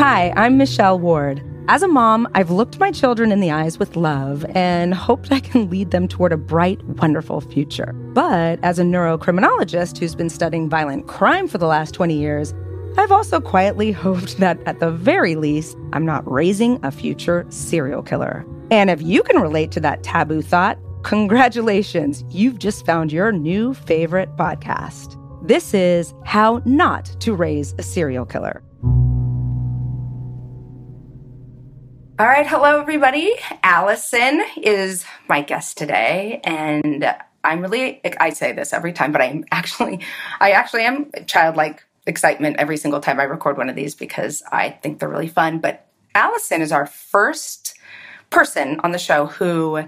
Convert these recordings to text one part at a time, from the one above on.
Hi, I'm Michelle Ward. As a mom, I've looked my children in the eyes with love and hoped I can lead them toward a bright, wonderful future. But as a neurocriminologist who's been studying violent crime for the last 20 years, I've also quietly hoped that at the very least, I'm not raising a future serial killer. And if you can relate to that taboo thought, congratulations, you've just found your new favorite podcast. This is How Not to Raise a Serial Killer. All right, hello everybody. Alison is my guest today, and I'm really I say this every time, but I'm actually I actually am childlike excitement every single time I record one of these because I think they're really fun. But Alison is our first person on the show who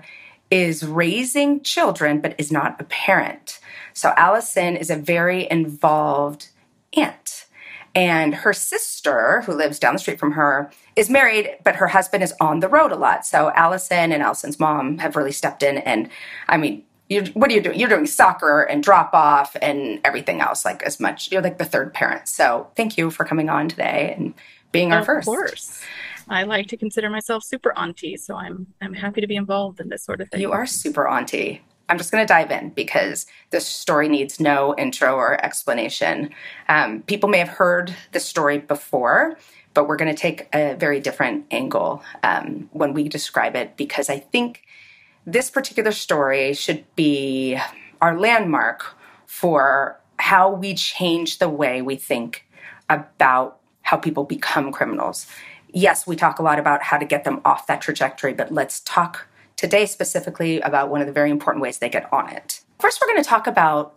is raising children but is not a parent. So Alison is a very involved aunt. And her sister, who lives down the street from her, is married, but her husband is on the road a lot. So Alison and Alison's mom have really stepped in. And I mean, you're, what are you doing? You're doing soccer and drop off and everything else, like as much. You're like the third parent. So thank you for coming on today and being our of first. Of course. I like to consider myself super auntie, so I'm I'm happy to be involved in this sort of thing. You are super auntie. I'm just going to dive in because this story needs no intro or explanation. Um, people may have heard this story before, but we're going to take a very different angle um, when we describe it because I think this particular story should be our landmark for how we change the way we think about how people become criminals. Yes, we talk a lot about how to get them off that trajectory, but let's talk today specifically about one of the very important ways they get on it. First, we're going to talk about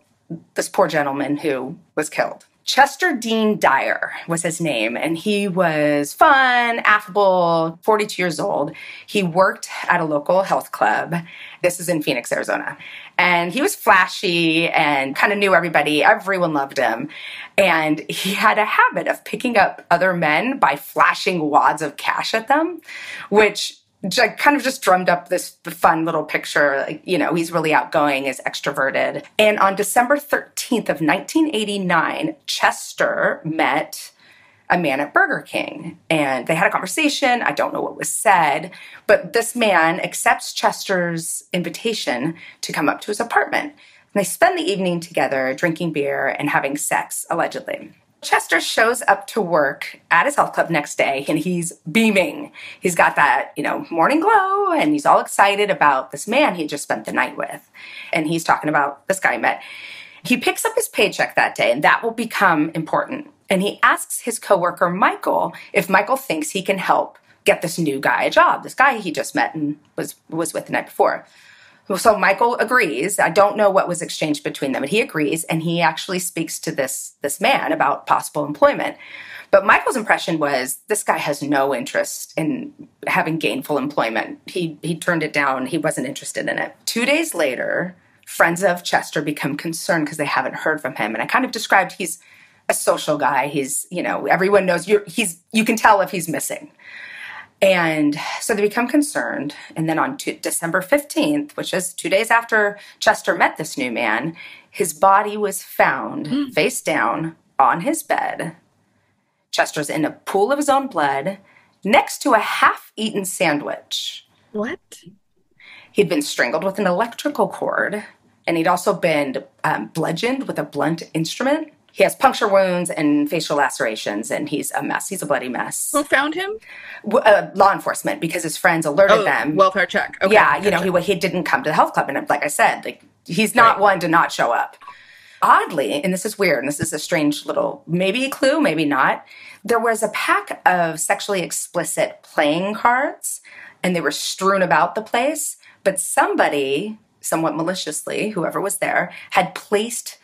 this poor gentleman who was killed. Chester Dean Dyer was his name, and he was fun, affable, 42 years old. He worked at a local health club. This is in Phoenix, Arizona. And he was flashy and kind of knew everybody. Everyone loved him. And he had a habit of picking up other men by flashing wads of cash at them, which kind of just drummed up this fun little picture. Like, you know, he's really outgoing, is extroverted. And on December 13th of 1989, Chester met a man at Burger King and they had a conversation. I don't know what was said, but this man accepts Chester's invitation to come up to his apartment. And they spend the evening together drinking beer and having sex, allegedly. Chester shows up to work at his health club next day and he's beaming. He's got that, you know, morning glow and he's all excited about this man he just spent the night with. And he's talking about this guy he met. He picks up his paycheck that day and that will become important. And he asks his coworker Michael if Michael thinks he can help get this new guy a job. This guy he just met and was was with the night before. So Michael agrees. I don't know what was exchanged between them, but he agrees and he actually speaks to this this man about possible employment. But Michael's impression was this guy has no interest in having gainful employment. He he turned it down. He wasn't interested in it. 2 days later, friends of Chester become concerned because they haven't heard from him and I kind of described he's a social guy. He's, you know, everyone knows you're he's you can tell if he's missing. And so they become concerned. And then on December 15th, which is two days after Chester met this new man, his body was found mm. face down on his bed. Chester's in a pool of his own blood next to a half eaten sandwich. What? He'd been strangled with an electrical cord, and he'd also been um, bludgeoned with a blunt instrument he has puncture wounds and facial lacerations, and he's a mess. He's a bloody mess. Who found him? Uh, law enforcement, because his friends alerted oh, them. Welfare check. Okay, yeah, you know, he he didn't come to the health club, and like I said, like he's not right. one to not show up. Oddly, and this is weird, and this is a strange little maybe a clue, maybe not. There was a pack of sexually explicit playing cards, and they were strewn about the place. But somebody, somewhat maliciously, whoever was there, had placed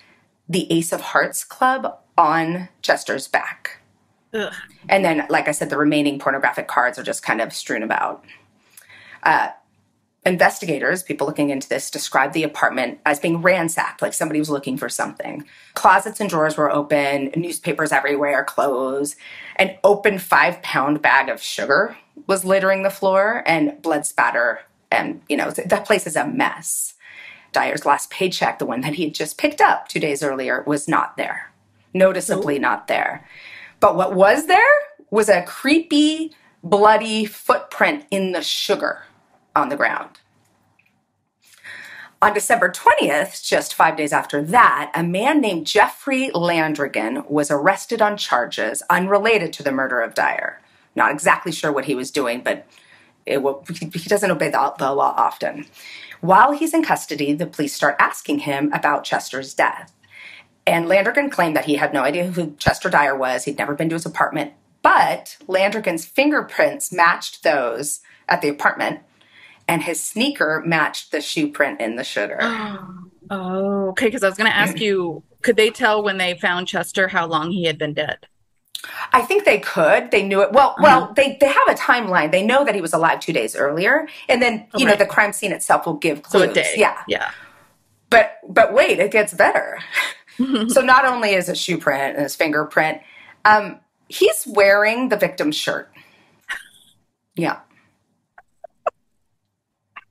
the Ace of Hearts Club on Chester's back. Ugh. And then, like I said, the remaining pornographic cards are just kind of strewn about. Uh, investigators, people looking into this, described the apartment as being ransacked, like somebody was looking for something. Closets and drawers were open, newspapers everywhere, clothes. An open five pound bag of sugar was littering the floor, and blood spatter. And, you know, that place is a mess. Dyer's last paycheck, the one that he had just picked up two days earlier, was not there. Noticeably not there. But what was there was a creepy, bloody footprint in the sugar on the ground. On December 20th, just five days after that, a man named Jeffrey Landrigan was arrested on charges unrelated to the murder of Dyer. Not exactly sure what he was doing, but will, he doesn't obey the, the law often. While he's in custody, the police start asking him about Chester's death. And Landrigan claimed that he had no idea who Chester Dyer was. He'd never been to his apartment. But Landrigan's fingerprints matched those at the apartment and his sneaker matched the shoe print in the sugar. Oh, okay. Because I was going to ask you, could they tell when they found Chester how long he had been dead? I think they could. They knew it. Well, uh-huh. well, they, they have a timeline. They know that he was alive two days earlier, and then you know the crime scene itself will give clues. So. Yeah, yeah. But but wait, it gets better. so not only is a shoe print and his fingerprint, um, he's wearing the victim's shirt. Yeah.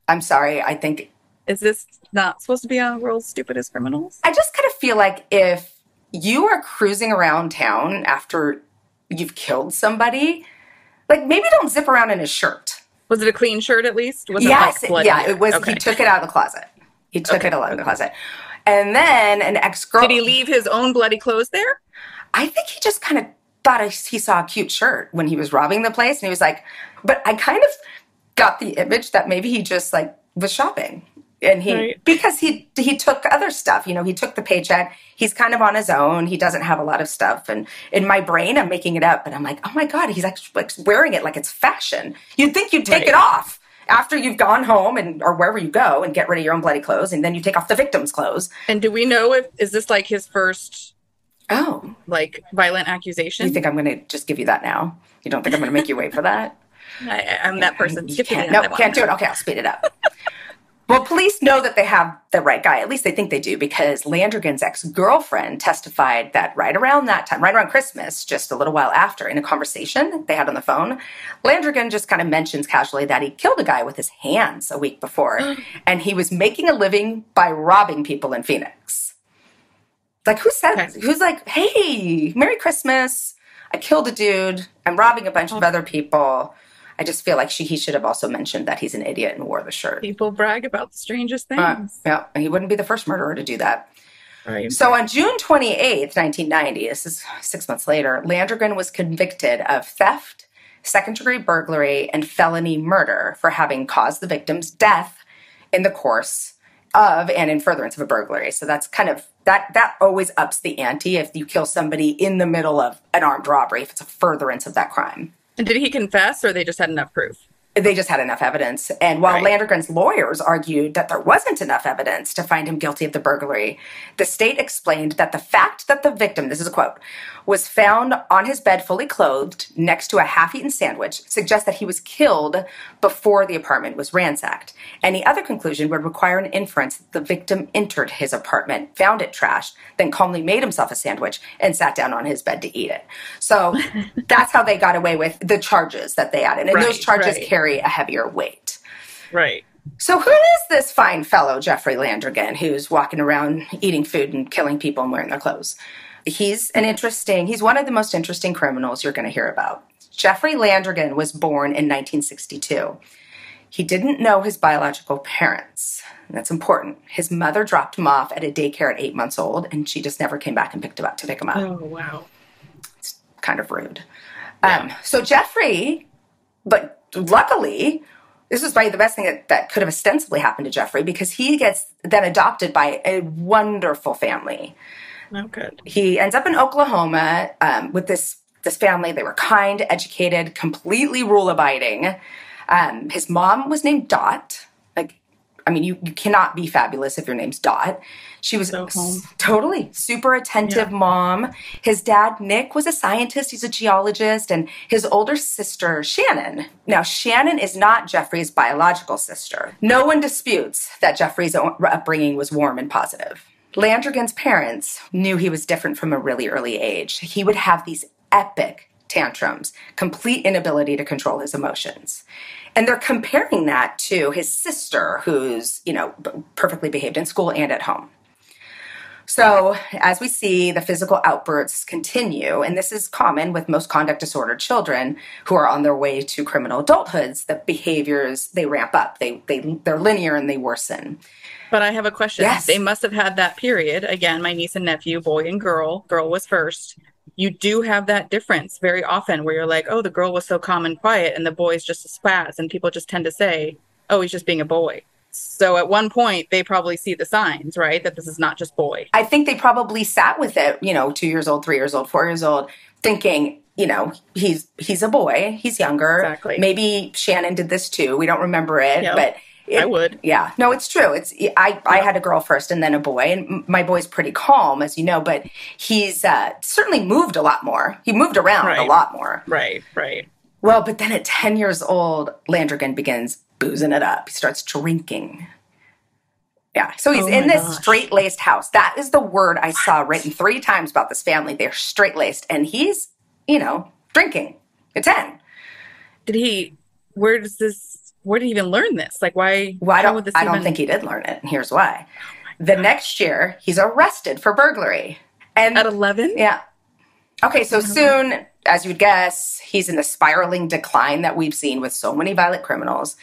I'm sorry. I think. Is this not supposed to be on World's Stupidest Criminals? I just kind of feel like if you are cruising around town after you've killed somebody, like maybe don't zip around in a shirt. Was it a clean shirt at least? Was yes, it like yeah, it was. Okay. He took it out of the closet. He took okay. it out of the closet, and then an ex girl. Did he leave his own bloody clothes there? I think he just kind of thought he saw a cute shirt when he was robbing the place, and he was like, "But I kind of got the image that maybe he just like was shopping and he right. because he he took other stuff you know he took the paycheck he's kind of on his own he doesn't have a lot of stuff and in my brain i'm making it up but i'm like oh my god he's actually like wearing it like it's fashion you'd think you'd take right. it off after you've gone home and or wherever you go and get rid of your own bloody clothes and then you take off the victim's clothes and do we know if is this like his first oh like violent accusation you think i'm gonna just give you that now you don't think i'm gonna make you wait for that I, am that person. Can't, no, can't do it. Okay, I'll speed it up. well, police know that they have the right guy. At least they think they do because Landrigan's ex girlfriend testified that right around that time, right around Christmas, just a little while after, in a conversation they had on the phone, Landrigan just kind of mentions casually that he killed a guy with his hands a week before and he was making a living by robbing people in Phoenix. Like, who said, okay. who's like, hey, Merry Christmas. I killed a dude. I'm robbing a bunch of oh. other people. I just feel like she, he should have also mentioned that he's an idiot and wore the shirt. People brag about the strangest uh, things. Uh, yeah, he wouldn't be the first murderer to do that. Right. So on June 28th, 1990, this is six months later, Landrigan was convicted of theft, second degree burglary, and felony murder for having caused the victim's death in the course of and in furtherance of a burglary. So that's kind of that that always ups the ante if you kill somebody in the middle of an armed robbery if it's a furtherance of that crime. And did he confess or they just had enough proof? They just had enough evidence. And while right. Landrigan's lawyers argued that there wasn't enough evidence to find him guilty of the burglary, the state explained that the fact that the victim, this is a quote, was found on his bed fully clothed next to a half eaten sandwich suggests that he was killed before the apartment was ransacked. Any other conclusion would require an inference that the victim entered his apartment, found it trashed, then calmly made himself a sandwich and sat down on his bed to eat it. So that's how they got away with the charges that they added. And right, those charges right. carry a heavier weight. Right. So, who is this fine fellow, Jeffrey Landrigan, who's walking around eating food and killing people and wearing their clothes? He's an interesting, he's one of the most interesting criminals you're going to hear about. Jeffrey Landrigan was born in 1962. He didn't know his biological parents. That's important. His mother dropped him off at a daycare at eight months old, and she just never came back and picked him up to pick him up. Oh, wow. It's kind of rude. Yeah. Um, so Jeffrey, but luckily, this was probably the best thing that, that could have ostensibly happened to Jeffrey because he gets then adopted by a wonderful family. Oh, good. He ends up in Oklahoma um, with this this family. They were kind, educated, completely rule abiding. Um, his mom was named Dot. I mean, you, you cannot be fabulous if your name's Dot. She was so s- totally super attentive yeah. mom. His dad, Nick, was a scientist. He's a geologist. And his older sister, Shannon. Now, Shannon is not Jeffrey's biological sister. No one disputes that Jeffrey's upbringing was warm and positive. Landrigan's parents knew he was different from a really early age. He would have these epic tantrums, complete inability to control his emotions. And they're comparing that to his sister, who's, you know, perfectly behaved in school and at home. So, as we see, the physical outbursts continue, and this is common with most conduct disordered children who are on their way to criminal adulthoods. The behaviors they ramp up, they they they're linear and they worsen. But I have a question. Yes. They must have had that period. Again, my niece and nephew, boy and girl. Girl was first. You do have that difference very often where you're like, oh, the girl was so calm and quiet, and the boy's just a spaz. And people just tend to say, oh, he's just being a boy. So at one point, they probably see the signs, right? That this is not just boy. I think they probably sat with it, you know, two years old, three years old, four years old, thinking, you know, he's he's a boy, he's younger. Exactly. Maybe Shannon did this too. We don't remember it, Yep. but it, I would. Yeah, no, it's true. It's I I had a girl first and then a boy, and my boy's pretty calm, as you know, but he's uh, certainly moved a lot more. He moved around a lot more. Right, right. Well, but then at ten years old, Landrigan begins boozing it up. He starts drinking. Yeah, so he's Oh in this straight laced house. That is the word I saw written three times about this family. They're straight laced, and he's, you know, drinking at 10. Did he, where does this, where did he even learn this? Like, why? Well, I don't, this I don't even- think he did learn it, and here's why. Oh the next year, he's arrested for burglary. And At 11? yeah. Okay, so uh-huh. soon, as you'd guess, he's in the spiraling decline that we've seen with so many violent criminals.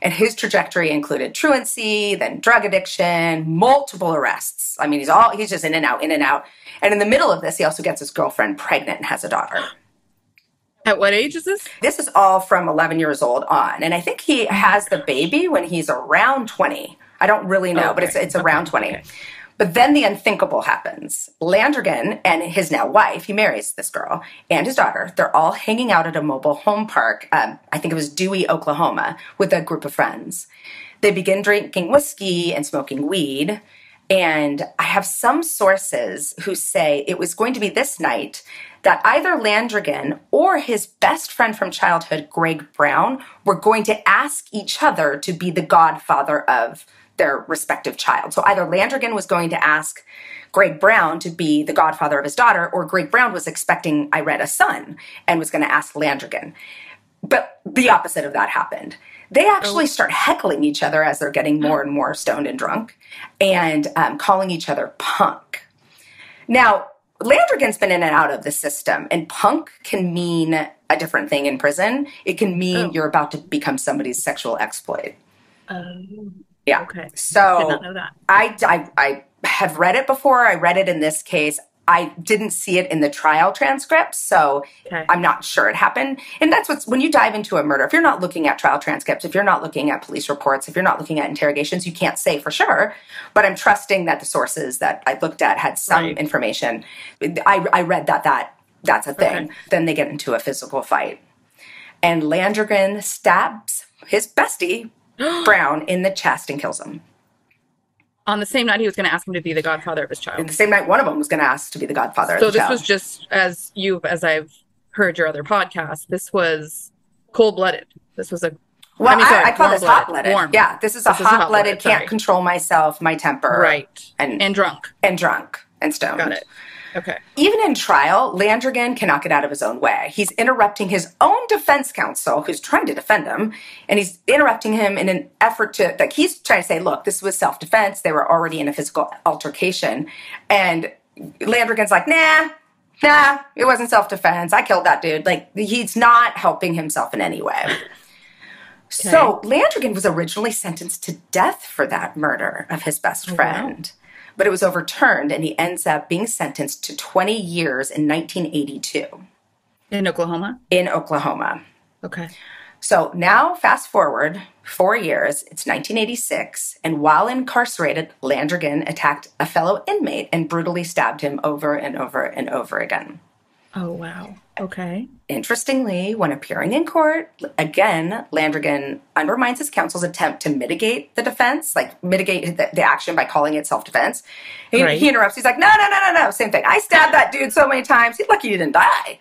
And his trajectory included truancy, then drug addiction, multiple arrests. I mean, he's all he's just in and out, in and out. And in the middle of this, he also gets his girlfriend pregnant and has a daughter. At what age is this? This is all from 11 years old on. And I think he has the baby when he's around 20. I don't really know, but it's, it's around 20. Okay. But then the unthinkable happens. Landrigan and his now wife, he marries this girl, and his daughter, they're all hanging out at a mobile home park, um, I think it was Dewey, Oklahoma, with a group of friends. They begin drinking whiskey and smoking weed. And I have some sources who say it was going to be this night that either Landrigan or his best friend from childhood, Greg Brown, were going to ask each other to be the godfather of their respective child. So either Landrigan was going to ask Greg Brown to be the godfather of his daughter, or Greg Brown was expecting, I read, a son and was going to ask Landrigan. But the opposite of that happened. They actually start heckling each other as they're getting more and more stoned and drunk and um, calling each other punk. Now, Landrigan's been in and out of the system, and punk can mean a different thing in prison. It can mean Oh. you're about to become somebody's sexual exploit. Um, Yeah. okay. Did So not know that. I, I, I have read it before. I read it in this case. I didn't see it in the trial transcripts, so Okay. I'm not sure it happened. And that's what's when you dive into a murder, if you're not looking at trial transcripts, if you're not looking at police reports, if you're not looking at interrogations, you can't say for sure. But I'm trusting that the sources that I looked at had some Right. information. I, I read that that that's a thing. Okay. Then they get into a physical fight, and Landrigan stabs his bestie Brown in the chest and kills him. On the same night, he was going to ask him to be the godfather of his And child. the same night, one of them was going to ask to be the godfather. So of the this child. was just as you, as I've heard your other podcast. This was cold blooded. This was a well, I, I mean, sorry, I call this hot blooded. Yeah, this is a hot blooded. Can't sorry. control myself, my temper, right and and, drunk, and drunk. drunk and stoned. Got it. Okay. Even in trial, Landrigan cannot get out of his own way. He's interrupting his own defense counsel, who's trying to defend him, and he's interrupting him in an effort to like he's trying to say, "Look, this was self defense. They were already in a physical altercation," and Landrigan's like, "Nah." Nah, it wasn't self defense. I killed that dude. Like, he's not helping himself in any way. So, Landrigan was originally sentenced to death for that murder of his best Oh, wow. But it was overturned and he ends up being sentenced to 20 years in 1982 In Oklahoma. in Oklahoma. Okay. So now, fast forward four years, it's 1986, and while incarcerated, Landrigan attacked a fellow inmate and brutally stabbed him over and over and over again. Oh wow. Okay. Interestingly, when appearing in court, again, Landrigan undermines his counsel's attempt to mitigate the defense, like mitigate the, the action by calling it self defense. He, Right. he interrupts. He's like, no, no, no, no, no. Same thing. I stabbed that dude so many times. He's lucky he didn't die.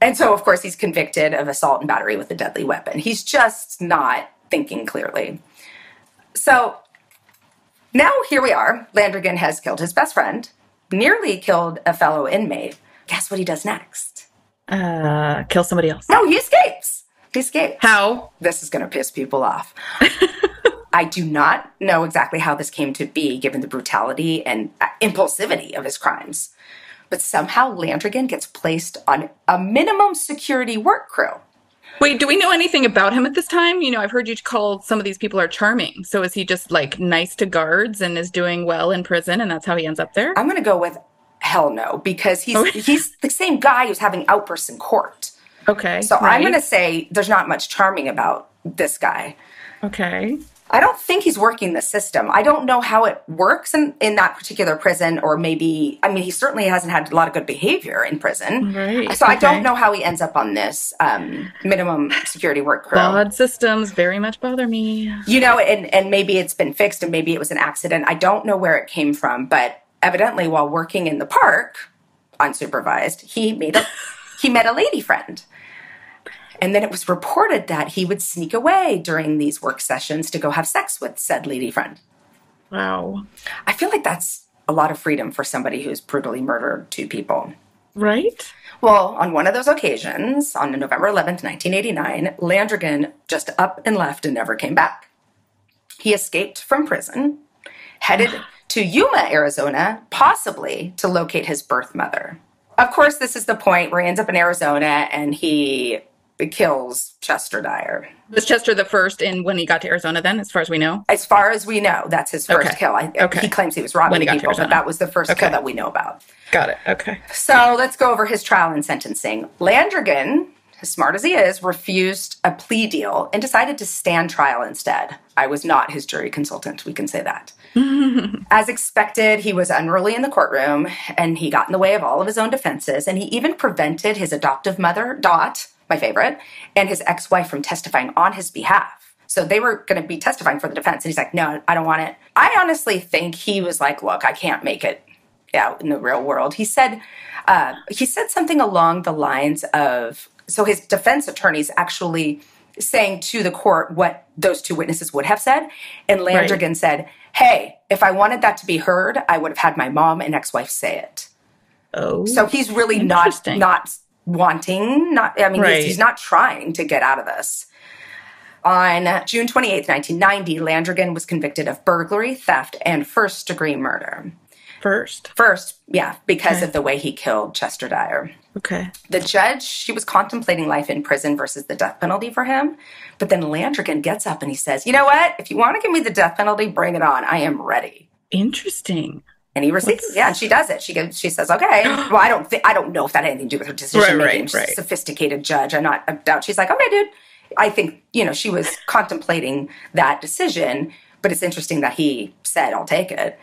And so, of course, he's convicted of assault and battery with a deadly weapon. He's just not thinking clearly. So now here we are. Landrigan has killed his best friend, nearly killed a fellow inmate. Guess what he does next? Uh, kill somebody else. No, he escapes. He escapes. How? This is going to piss people off. I do not know exactly how this came to be, given the brutality and uh, impulsivity of his crimes. But somehow Landrigan gets placed on a minimum security work crew. Wait, do we know anything about him at this time? You know, I've heard you call some of these people are charming. So is he just like nice to guards and is doing well in prison and that's how he ends up there? I'm going to go with hell no because he's he's the same guy who's having outbursts in court. Okay. So I'm going to say there's not much charming about this guy. Okay. I don't think he's working the system. I don't know how it works in, in that particular prison, or maybe, I mean, he certainly hasn't had a lot of good behavior in prison. Right, So I don't know how he ends up on this um, minimum security work crew. Flawed systems very much bother me. You know, and, and maybe it's been fixed and maybe it was an accident. I don't know where it came from, but evidently while working in the park, unsupervised, he made a he met a lady friend. And then it was reported that he would sneak away during these work sessions to go have sex with said lady friend. Wow. I feel like that's a lot of freedom for somebody who's brutally murdered two people. Right? Well, on one of those occasions, on November 11th, 1989, Landrigan just up and left and never came back. He escaped from prison, headed to Yuma, Arizona, possibly to locate his birth mother. Of course, this is the point where he ends up in Arizona and he kills Chester Dyer. Was Chester the first in when he got to Arizona then, as far as we know? As far as we know, that's his first Okay. kill. I, Okay. He claims he was robbing When he got to people, but that was the first kill that we know about. Got it. Okay. So let's go over his trial and sentencing. Landrigan, as smart as he is, refused a plea deal and decided to stand trial instead. I was not his jury consultant, we can say that. As expected, he was unruly in the courtroom and he got in the way of all of his own defenses. And he even prevented his adoptive mother, Dot, my favorite, and his ex wife from testifying on his behalf. So they were going to be testifying for the defense. And he's like, no, I don't want it. I honestly think he was like, look, I can't make it out in the real world. He said, uh, he said something along the lines of, so his defense attorneys actually saying to the court what those two witnesses would have said. And Landrigan said, hey, if I wanted that to be heard, I would have had my mom and ex-wife say it. Oh. So he's really not not wanting, not I mean Right. he's, he's not trying to get out of this. On June 28th, 1990, Landrigan was convicted of burglary, theft, and first degree murder. First. First, yeah, because Okay. of the way he killed Chester Dyer. Okay. The judge, she was contemplating life in prison versus the death penalty for him. But then Landrigan gets up and he says, You know what? If you want to give me the death penalty, bring it on. I am ready. Interesting. And he receives, yeah, and she does it. She goes, she says, okay. Well, I don't think, I don't know if that had anything to do with her decision Right, making. right, She's a right. sophisticated judge. I'm not, I doubt she's like, okay, dude. I think, you know, she was contemplating that decision, but it's interesting that he said, I'll take it.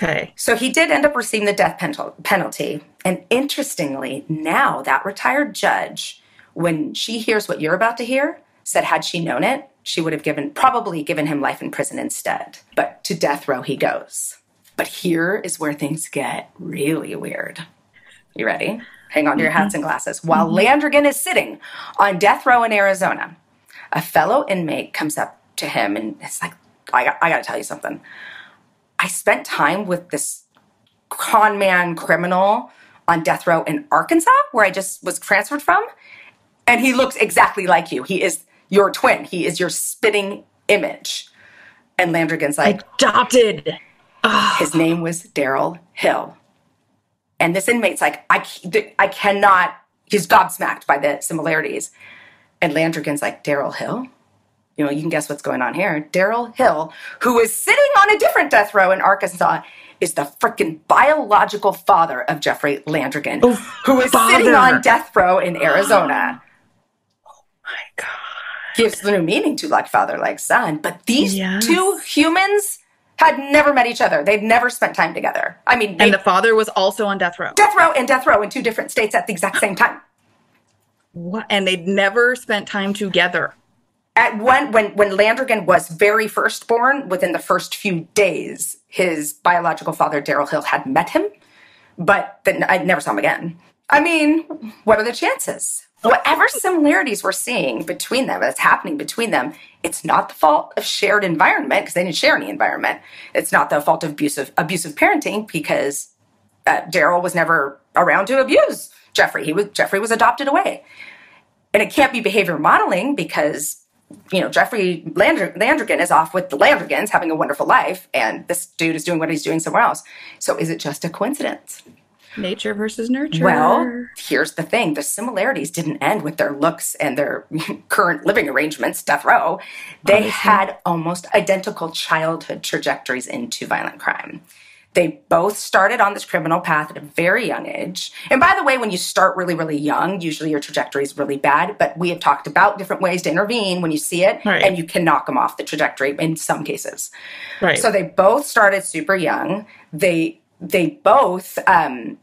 Okay. So he did end up receiving the death penalty. And interestingly, now that retired judge, when she hears what you're about to hear, said had she known it, she would have given probably given him life in prison instead. But to death row he goes. But here is where things get really weird. You ready? Hang on to your hats and glasses. Mm-hmm. While mm-hmm. Landrigan is sitting on death row in Arizona, a fellow inmate comes up to him and it's like, I I got to tell you something. I spent time with this con man criminal on death row in Arkansas, where I just was transferred from. And he looks exactly like you. He is your twin, he is your spitting image. And Landrigan's like, Adopted. his name was Daryl Hill. And this inmate's like, I, I cannot, he's gobsmacked by the similarities. And Landrigan's like, Daryl Hill? You know, you can guess what's going on here. Daryl Hill, who is sitting on a different death row in Arkansas, is the freaking biological father of Jeffrey Landrigan, oh, who is sitting on death row in Arizona. Oh my God. Gives new meaning to like father, like son. But these Yes. two humans had never met each other. They'd never spent time together. I mean, And the father was also on death row. death row and death row in two different states at the exact same time. What? And they'd never spent time together. At when when when Landrigan was very first born, within the first few days, his biological father Daryl Hill had met him, but then I never saw him again. I mean, what are the chances? Whatever similarities we're seeing between them, that's happening between them, it's not the fault of shared environment because they didn't share any environment. It's not the fault of abusive abusive parenting because uh, Daryl was never around to abuse Jeffrey. He was Jeffrey was adopted away. And it can't be behavior modeling because you know, Jeffrey Landr- Landrigan is off with the Landrigans having a wonderful life, and this dude is doing what he's doing somewhere else. So is it just a coincidence? Nature versus nurture. Well, here's the thing the similarities didn't end with their looks and their current living arrangements, death row. They Obviously. had almost identical childhood trajectories into violent crime. They both started on this criminal path at a very young age. And by the way, when you start really, really young, usually your trajectory is really bad. But we have talked about different ways to intervene when you see it, Right. and you can knock them off the trajectory in some cases. right. So they both started super young. They they both. Um,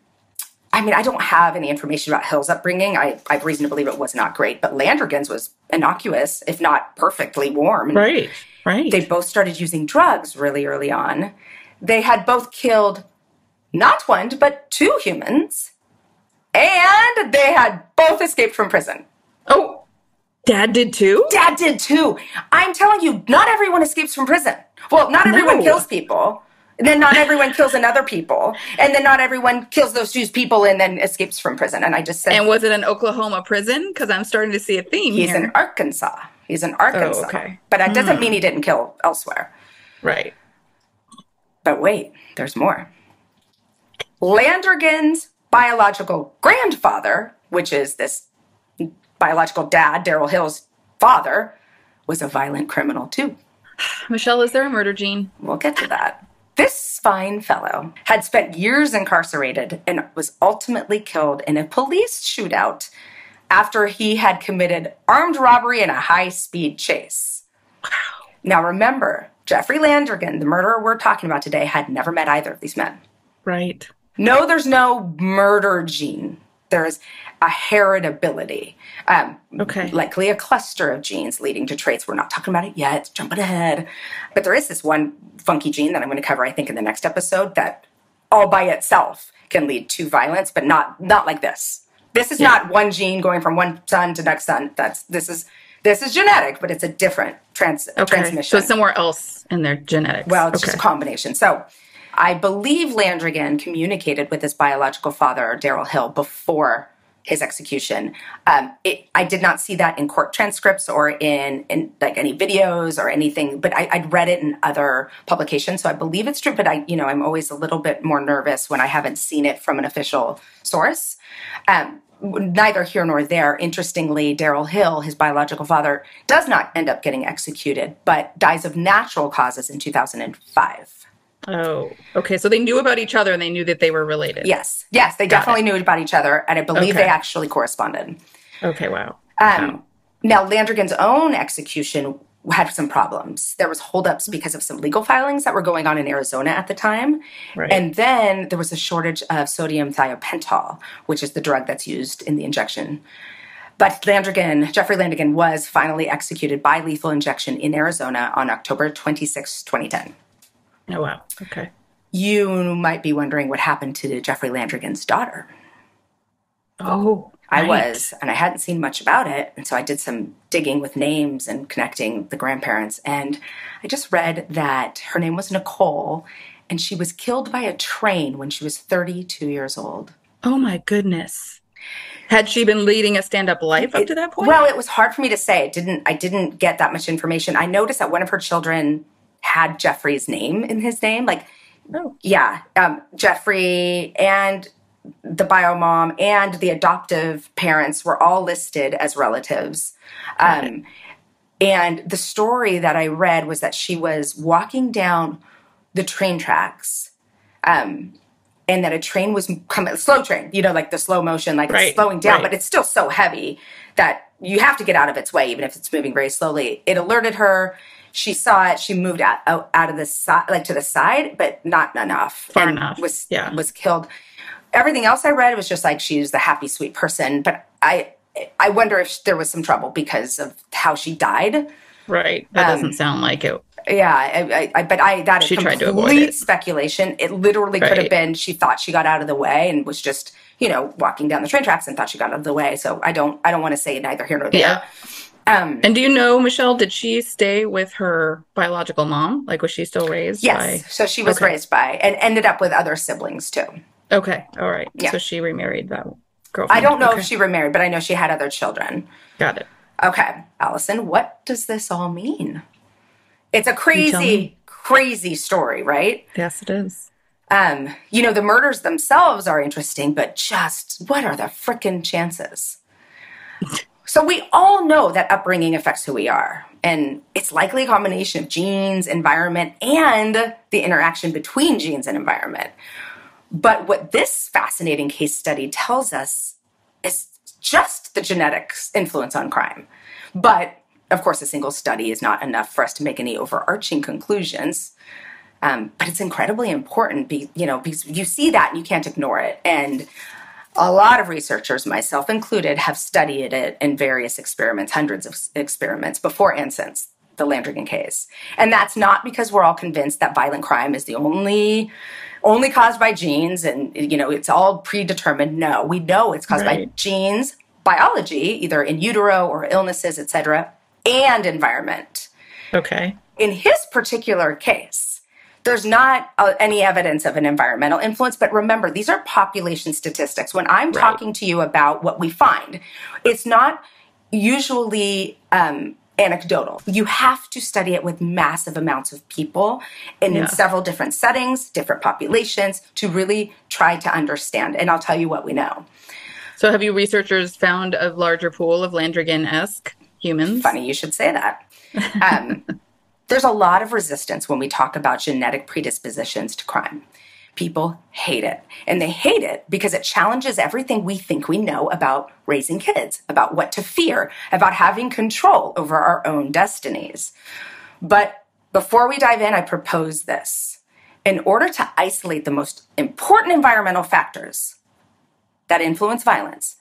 I mean, I don't have any information about Hill's upbringing. I, I have reason to believe it was not great, but Landrigan's was innocuous, if not perfectly warm. Right. Right. They both started using drugs really early on. They had both killed not one, but two humans. And they had both escaped from prison. oh, dad did too? Dad did too. I'm telling you, not everyone escapes from prison. Well, not everyone No. kills people. And then not everyone kills another people. And then not everyone kills those two people and then escapes from prison. And I just said And was it an Oklahoma prison? Because I'm starting to see a theme he's here. in Arkansas. He's in Arkansas. Oh, okay. But that doesn't hmm. mean he didn't kill elsewhere. right. But wait, there's more. Landrigan's biological grandfather, which is this biological dad, Daryl Hill's father, was a violent criminal too. Michelle, is there a murder gene? We'll get to that. This fine fellow had spent years incarcerated and was ultimately killed in a police shootout after he had committed armed robbery in a high speed chase. Wow. Now remember, Jeffrey Landrigan, the murderer we're talking about today, had never met either of these men. Right. No, there's no murder gene. There's a heritability. Um, Okay. Likely a cluster of genes leading to traits. We're not talking about it yet, jumping ahead. But there is this one funky gene that I'm going to cover, I think, in the next episode that all by itself can lead to violence, but not not like this. This is not one gene going from one son to next son. That's this is this is genetic, but it's a different trans Okay. transmission. So it's somewhere else in their genetics. Well, it's okay. just a combination. So I believe Landrigan communicated with his biological father, Daryl Hill, before his execution. Um, it, I did not see that in court transcripts or in, in like any videos or anything, but I, I'd read it in other publications, so I believe it's true. But I, you know, I'm always a little bit more nervous when I haven't seen it from an official source. Um, neither here nor there. Interestingly, Daryl Hill, his biological father, does not end up getting executed, but dies of natural causes in 2005. Oh, okay. So they knew about each other and they knew that they were related. Yes, yes, they Got definitely knew about each other, and I believe Okay. they actually corresponded. Okay. Wow. Um, Now, Landrigan's own execution had some problems. There was holdups hmm. because of some legal filings that were going on in Arizona at the time, Right. and then there was a shortage of sodium thiopental, which is the drug that's used in the injection. But Landrigan, Jeffrey Landrigan, was finally executed by lethal injection in Arizona on October 26, 2010. oh wow. Okay. You might be wondering what happened to Jeffrey Landrigan's daughter. Oh, I right. was, and I hadn't seen much about it. And so I did some digging with names and connecting the grandparents. And I just read that her name was Nicole, and she was killed by a train when she was 32 years old. Oh my goodness. Had she been leading a stand-up life up to that point? Well, it was hard for me to say. I didn't I didn't get that much information. I noticed that one of her children had Jeffrey's name in his name. Like Oh. yeah, um, Jeffrey and the bio mom and the adoptive parents were all listed as relatives. Um, and the story that I read was that she was walking down the train tracks. Um, and that a train was coming, slow train, you know, like the slow motion, like it's Right, slowing down, right. but it's still so heavy that you have to get out of its way, even if it's moving very slowly. It alerted her. She saw it. She moved out, out, out of the side, like to the side, but not enough. Far enough, Was yeah. was killed. Everything else I read was just like she's the happy, sweet person. But I, I wonder if there was some trouble because of how she died. Right. That Um, doesn't sound like it. Yeah, I, I, I, but I that is She tried to complete avoid it. speculation. It literally could have been she thought she got out of the way and was just you know walking down the train tracks and thought she got out of the way. So I don't I don't want to say neither here nor there. Yeah. Um, And do you know, Michelle, did she stay with her biological mom? Like, was she still raised yes, by? so she was Okay. raised by and ended up with other siblings too. Okay. All right. Yeah. So she remarried that girlfriend. I don't know Okay. if she remarried, but I know she had other children. Got it. Okay, Alison, what does this all mean? It's a crazy, crazy story, right? Yes, it is. Um, you know, the murders themselves are interesting, but just what are the frickin' chances? So we all know that upbringing affects who we are. And it's likely a combination of genes, environment, and the interaction between genes and environment. But what this fascinating case study tells us is just the genetics influence on crime. But of course, a single study is not enough for us to make any overarching conclusions. Um, but it's incredibly important, be, you know, because you see that and you can't ignore it. And a lot of researchers, myself included, have studied it in various experiments, hundreds of experiments before and since the Landrigan case. And that's not because we're all convinced that violent crime is the only only caused by genes and you know it's all predetermined. No, we know it's caused by genes, biology, either in utero or illnesses, etc., and environment Okay. in his particular case, there's not uh, any evidence of an environmental influence. But remember, these are population statistics. When I'm talking to you about what we find, it's not usually um, anecdotal. You have to study it with massive amounts of people and Yeah. in several different settings, different populations to really try to understand. And I'll tell you what we know. So, have you researchers found a larger pool of Landrigan esque humans? Funny you should say that. Um, there's a lot of resistance when we talk about genetic predispositions to crime. People hate it. And they hate it because it challenges everything we think we know about raising kids, about what to fear, about having control over our own destinies. But before we dive in, I propose this. In order to isolate the most important environmental factors that influence violence,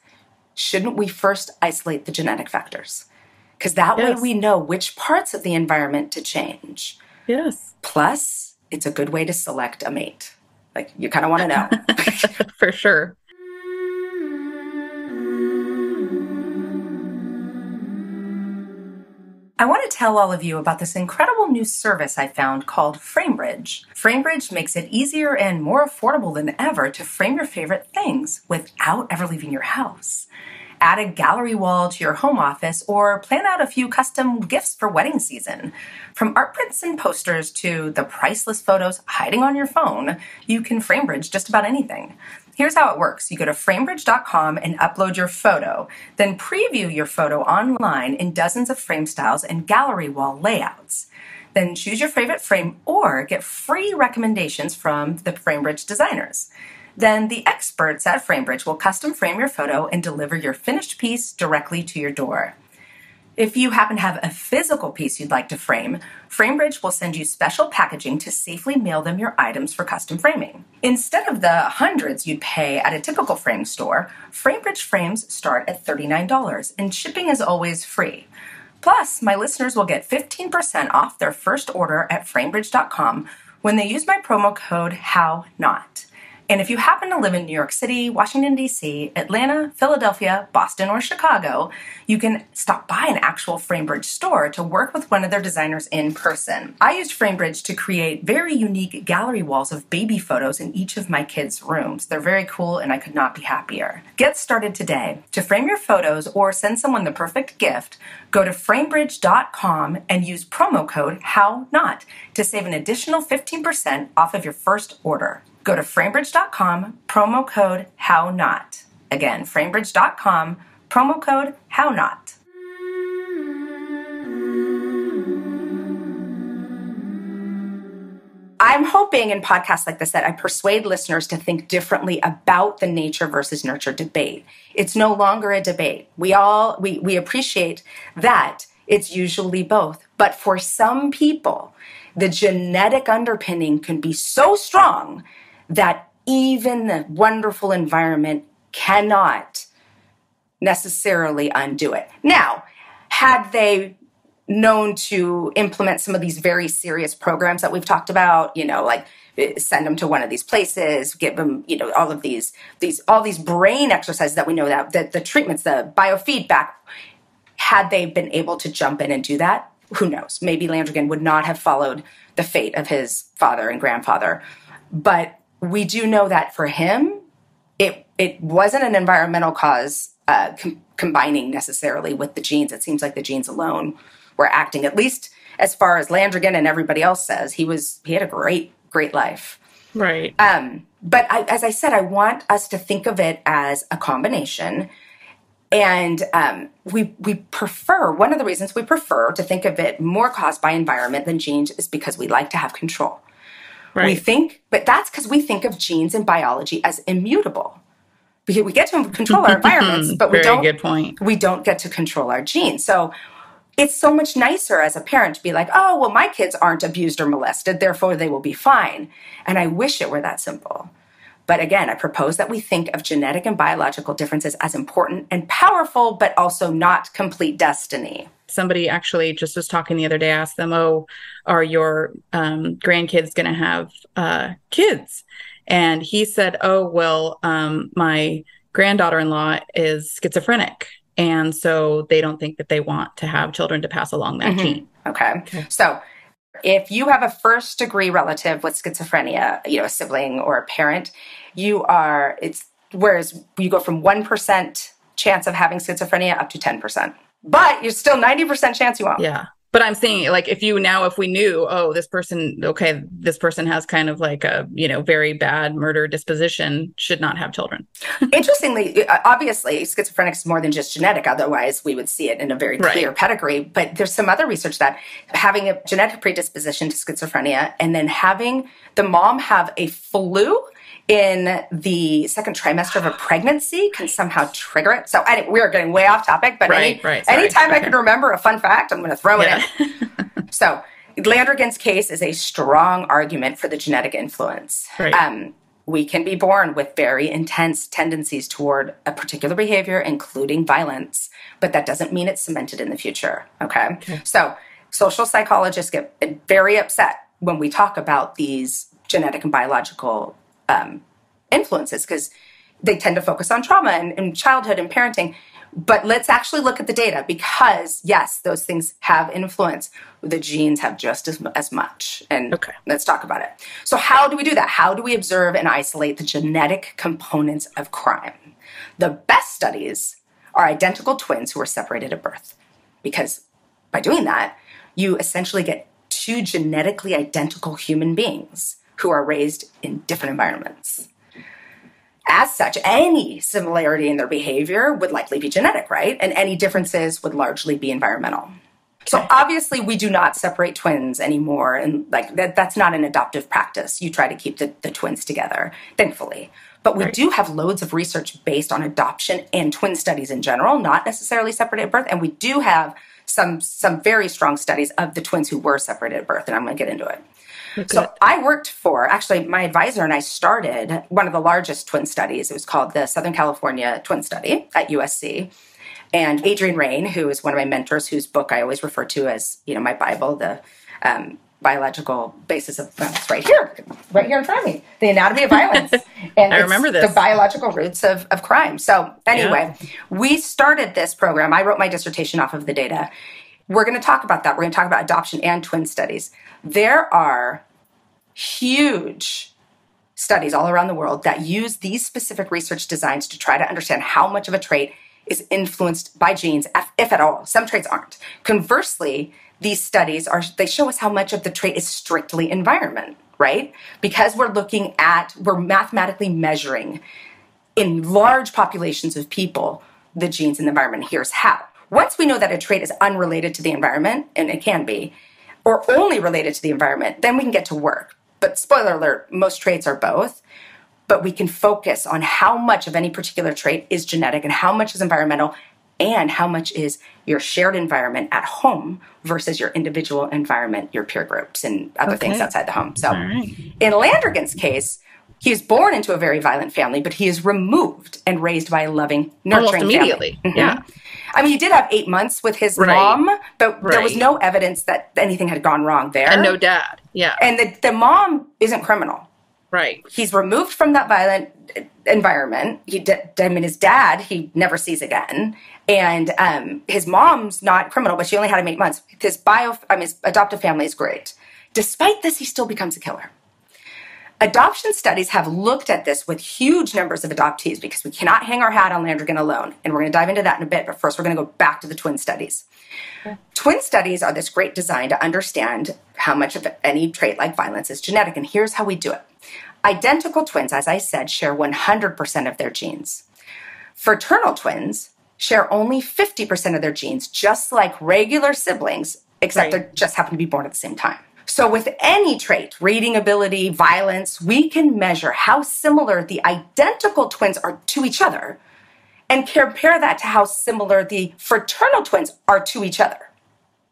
shouldn't we first isolate the genetic factors? Because that Yes. way we know which parts of the environment to change. Yes, Plus, it's a good way to select a mate. Like, you kind of want to know. for sure. I want to tell all of you about this incredible new service I found called FrameBridge. FrameBridge makes it easier and more affordable than ever to frame your favorite things without ever leaving your house. Add a gallery wall to your home office or plan out a few custom gifts for wedding season. From art prints and posters to the priceless photos hiding on your phone, you can FrameBridge just about anything. Here's how it works. You go to framebridge.com and upload your photo, then preview your photo online in dozens of frame styles and gallery wall layouts. Then choose your favorite frame or get free recommendations from the FrameBridge designers. Then the experts at FrameBridge will custom frame your photo and deliver your finished piece directly to your door. If you happen to have a physical piece you'd like to frame, FrameBridge will send you special packaging to safely mail them your items for custom framing. Instead of the hundreds you'd pay at a typical frame store, FrameBridge frames start at $39 and shipping is always free. Plus, my listeners will get 15% off their first order at framebridge.com when they use my promo code HOWNOT. And if you happen to live in New York City, Washington, D.C., Atlanta, Philadelphia, Boston, or Chicago, you can stop by an actual FrameBridge store to work with one of their designers in person. I used FrameBridge to create very unique gallery walls of baby photos in each of my kids' rooms. They're very cool, and I could not be happier. Get started today. To frame your photos or send someone the perfect gift, go to framebridge.com and use promo code HOWNOT to save an additional 15% off of your first order. Go to framebridge.com, promo code how not. Again, framebridge.com, promo code how not. I'm hoping in podcasts like this that I persuade listeners to think differently about the nature versus nurture debate. It's no longer a debate. We all we we appreciate that it's usually both. But for some people, the genetic underpinning can be so strong that even the wonderful environment cannot necessarily undo it. Now, had they known to implement some of these very serious programs that we've talked about, you know, like eh, send them to one of these places, give them, you know, all of these these all these brain exercises that we know that the, the treatments, the biofeedback, had they been able to jump in and do that, who knows? Maybe Landrigan would not have followed the fate of his father and grandfather. But we do know that for him, it it wasn't an environmental cause uh, com- combining necessarily with the genes. It seems like the genes alone were acting, at least as far as Landrigan and everybody else says. He was he had a great great life. Right. Um, but I, as I said, I want us to think of it as a combination. And um, we we prefer one of the reasons we prefer to think of it more caused by environment than genes is because we like to have control. Right. We think, but that's because we think of genes and biology as immutable. We, we get to control our environments, but we don't. We don't get to control our genes. So it's so much nicer as a parent to be like, oh, well, my kids aren't abused or molested, therefore they will be fine. And I wish it were that simple. But again, I propose that we think of genetic and biological differences as important and powerful, but also not complete destiny. Somebody actually just was talking the other day, asked them, Oh, are your um, grandkids going to have uh, kids? And he said, Oh, well, um, my granddaughter in law is schizophrenic. And so they don't think that they want to have children to pass along that mm-hmm. gene. Okay. okay. So if you have a first degree relative with schizophrenia, you know, a sibling or a parent, you are, it's, whereas you go from 1% chance of having schizophrenia up to 10%. But you're still 90% chance you won't. Yeah but i'm saying like if you now if we knew oh this person okay this person has kind of like a you know very bad murder disposition should not have children interestingly uh, obviously schizophrenic is more than just genetic otherwise we would see it in a very clear right. pedigree but there's some other research that having a genetic predisposition to schizophrenia and then having the mom have a flu in the second trimester of a pregnancy can somehow trigger it. So anyway, we are getting way off topic, but right, any, right, anytime okay. I can remember a fun fact, I'm going to throw yeah. it in. so Landrigan's case is a strong argument for the genetic influence. Right. Um, we can be born with very intense tendencies toward a particular behavior, including violence, but that doesn't mean it's cemented in the future. Okay. okay. So social psychologists get very upset when we talk about these genetic and biological um, influences because they tend to focus on trauma and, and childhood and parenting. But let's actually look at the data because, yes, those things have influence. The genes have just as, as much. And okay. let's talk about it. So, how do we do that? How do we observe and isolate the genetic components of crime? The best studies are identical twins who are separated at birth because by doing that, you essentially get two genetically identical human beings who are raised in different environments. As such, any similarity in their behavior would likely be genetic, right? And any differences would largely be environmental. So obviously we do not separate twins anymore and like that that's not an adoptive practice. You try to keep the, the twins together, thankfully. But we right. do have loads of research based on adoption and twin studies in general, not necessarily separated at birth. And we do have some some very strong studies of the twins who were separated at birth, and I'm gonna get into it. So I worked for actually my advisor and I started one of the largest twin studies. It was called the Southern California Twin Study at USC. And Adrian Raine, who is one of my mentors, whose book I always refer to as, you know, my Bible, the um, biological basis of well, it's right here, right here in front of me, the anatomy of violence. And I remember this. The biological roots of, of crime. So anyway, yeah. we started this program. I wrote my dissertation off of the data. We're going to talk about that. We're going to talk about adoption and twin studies. There are huge studies all around the world that use these specific research designs to try to understand how much of a trait is influenced by genes, if at all. Some traits aren't. Conversely, these studies are they show us how much of the trait is strictly environment, right? Because we're looking at we're mathematically measuring in large populations of people the genes in the environment. Here's how. Once we know that a trait is unrelated to the environment, and it can be, or only related to the environment, then we can get to work. But spoiler alert, most traits are both. But we can focus on how much of any particular trait is genetic and how much is environmental and how much is your shared environment at home versus your individual environment, your peer groups, and other okay. things outside the home. So, right. in Landrigan's case, he is born into a very violent family, but he is removed and raised by a loving, nurturing Almost immediately. Mm-hmm. Yeah. I mean, he did have eight months with his right. mom, but right. there was no evidence that anything had gone wrong there. And no dad. Yeah. And the, the mom isn't criminal. Right. He's removed from that violent environment. He, I mean, his dad, he never sees again. And um, his mom's not criminal, but she only had him eight months. His bio, I mean, his adoptive family is great. Despite this, he still becomes a killer Adoption studies have looked at this with huge numbers of adoptees because we cannot hang our hat on Landrigan alone. And we're going to dive into that in a bit. But first, we're going to go back to the twin studies. Yeah. Twin studies are this great design to understand how much of any trait like violence is genetic. And here's how we do it identical twins, as I said, share 100% of their genes. Fraternal twins share only 50% of their genes, just like regular siblings, except right. they just happen to be born at the same time. So, with any trait, reading ability, violence, we can measure how similar the identical twins are to each other and compare that to how similar the fraternal twins are to each other.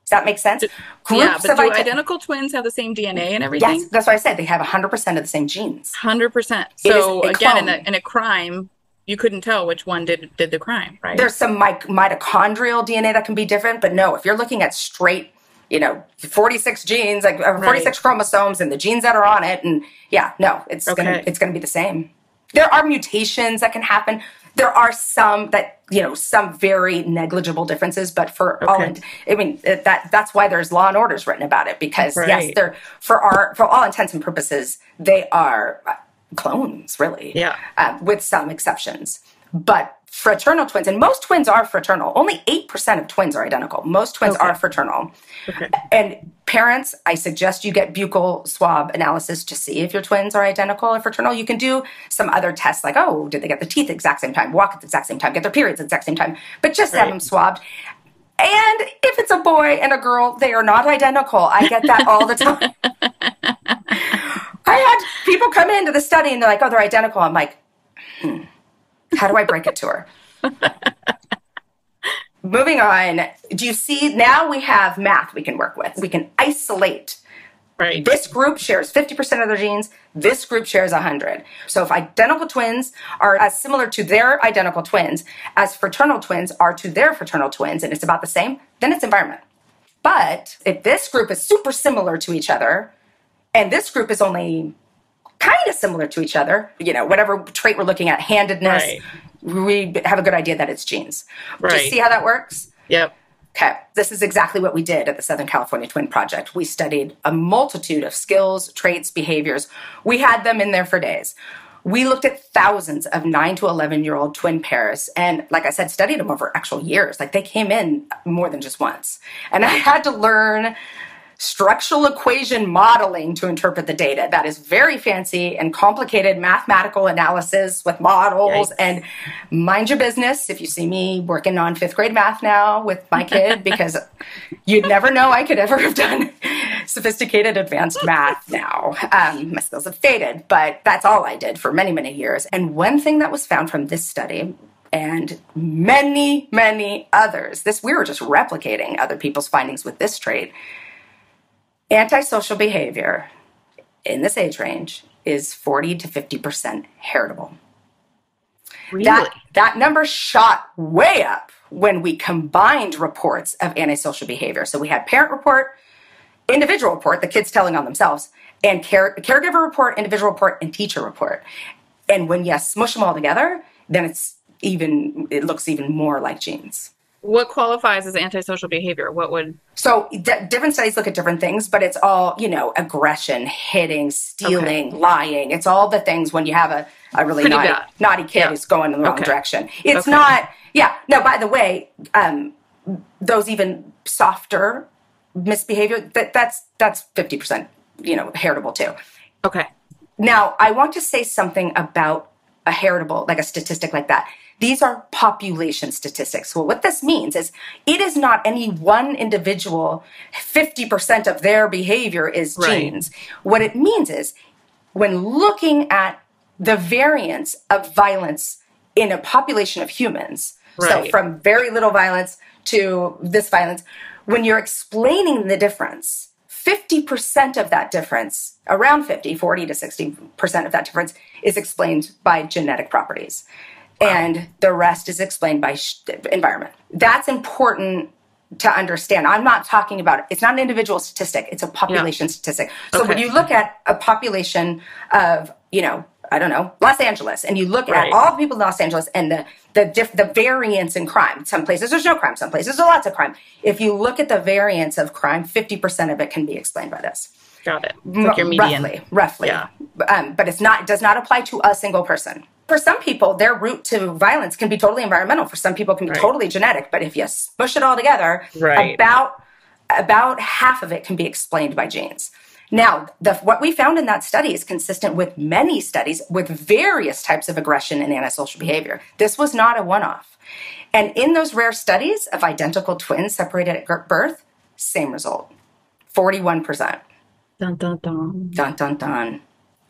Does that make sense? Groups yeah, but do ident- identical twins have the same DNA and everything? Yes, that's what I said. They have 100% of the same genes. 100%. So, again, in a, in a crime, you couldn't tell which one did did the crime, right? There's some mitochondrial DNA that can be different, but no, if you're looking at straight you know 46 genes like uh, 46 right. chromosomes and the genes that are on it and yeah no it's okay. gonna it's gonna be the same there are mutations that can happen there are some that you know some very negligible differences but for okay. all i mean that that's why there's law and orders written about it because right. yes they're for our for all intents and purposes they are uh, clones really yeah uh, with some exceptions but fraternal twins, and most twins are fraternal. Only 8% of twins are identical. Most twins okay. are fraternal. Okay. And parents, I suggest you get buccal swab analysis to see if your twins are identical or fraternal. You can do some other tests like, oh, did they get the teeth at the exact same time, walk at the exact same time, get their periods at the exact same time, but just right. have them swabbed. And if it's a boy and a girl, they are not identical. I get that all the time. I had people come into the study and they're like, oh, they're identical. I'm like, hmm how do I break it to her? Moving on, do you see now we have math we can work with? We can isolate. Right. This group shares 50% of their genes, this group shares 100. So if identical twins are as similar to their identical twins as fraternal twins are to their fraternal twins and it's about the same, then it's environment. But if this group is super similar to each other and this group is only kind of similar to each other. You know, whatever trait we're looking at, handedness, right. we have a good idea that it's genes. Right. You see how that works? Yep. Okay, this is exactly what we did at the Southern California Twin Project. We studied a multitude of skills, traits, behaviors. We had them in there for days. We looked at thousands of 9 to 11 year old twin pairs and, like I said, studied them over actual years. Like they came in more than just once. And I had to learn structural equation modeling to interpret the data. That is very fancy and complicated mathematical analysis with models. Yikes. And mind your business if you see me working on fifth grade math now with my kid, because you'd never know I could ever have done sophisticated advanced math now. Um, my skills have faded, but that's all I did for many, many years. And one thing that was found from this study and many, many others. This we were just replicating other people's findings with this trait Antisocial behavior in this age range is 40 to 50% heritable. Really? That, that number shot way up when we combined reports of antisocial behavior. So we had parent report, individual report, the kids telling on themselves, and care, caregiver report, individual report, and teacher report. And when you smush them all together, then it's even it looks even more like genes what qualifies as antisocial behavior? What would so d- different studies look at different things, but it's all you know: aggression, hitting, stealing, okay. lying. It's all the things when you have a, a really naughty, naughty kid yeah. who's going in the wrong okay. direction. It's okay. not. Yeah. No. By the way, um, those even softer misbehavior that that's that's fifty percent. You know, heritable too. Okay. Now I want to say something about a heritable, like a statistic like that. These are population statistics. Well, what this means is it is not any one individual, 50% of their behavior is genes. Right. What it means is when looking at the variance of violence in a population of humans, right. so from very little violence to this violence, when you're explaining the difference, 50% of that difference, around 50, 40 to 60% of that difference, is explained by genetic properties and the rest is explained by sh- environment. That's important to understand. I'm not talking about it's not an individual statistic, it's a population yeah. statistic. So okay. when you look at a population of, you know, I don't know, Los Angeles, and you look right. at all the people in Los Angeles and the the diff, the variance in crime. Some places there's no crime, some places there's lots of crime. If you look at the variance of crime, 50% of it can be explained by this. Got it. Like your median. Roughly, roughly. Yeah. Um, but it's not. It does not apply to a single person. For some people, their route to violence can be totally environmental. For some people, it can be Right. totally genetic. But if you push it all together, Right. about about half of it can be explained by genes. Now, the, what we found in that study is consistent with many studies with various types of aggression and antisocial behavior. This was not a one off. And in those rare studies of identical twins separated at birth, same result 41%. Dun, dun, dun. Dun, dun, dun.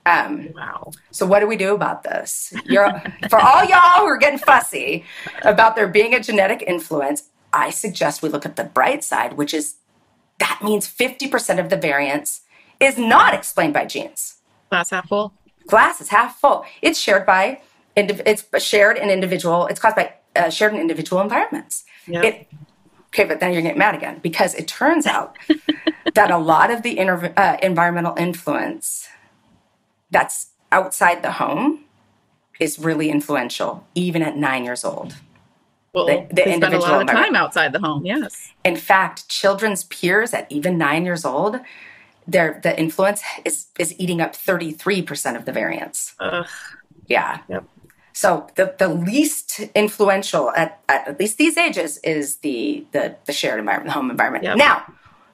Um, Wow. so what do we do about this? You're, for all y'all who are getting fussy about there being a genetic influence, I suggest we look at the bright side, which is that means 50% of the variance is not explained by genes. Glass half full. Glass is half full. It's shared by, it's shared in individual, it's caused by uh, shared in individual environments. Yep. It, okay, but then you're getting mad again because it turns out that a lot of the interv- uh, environmental influence that's outside the home is really influential, even at nine years old. Well, The- the they spend a lot of time outside the home. Yes. In fact, children's peers at even nine years old, their the influence is is eating up 33% of the variance. Ugh. Yeah. Yep. So the, the least influential at, at at least these ages is the the, the shared environment, the home environment. Yep. Now,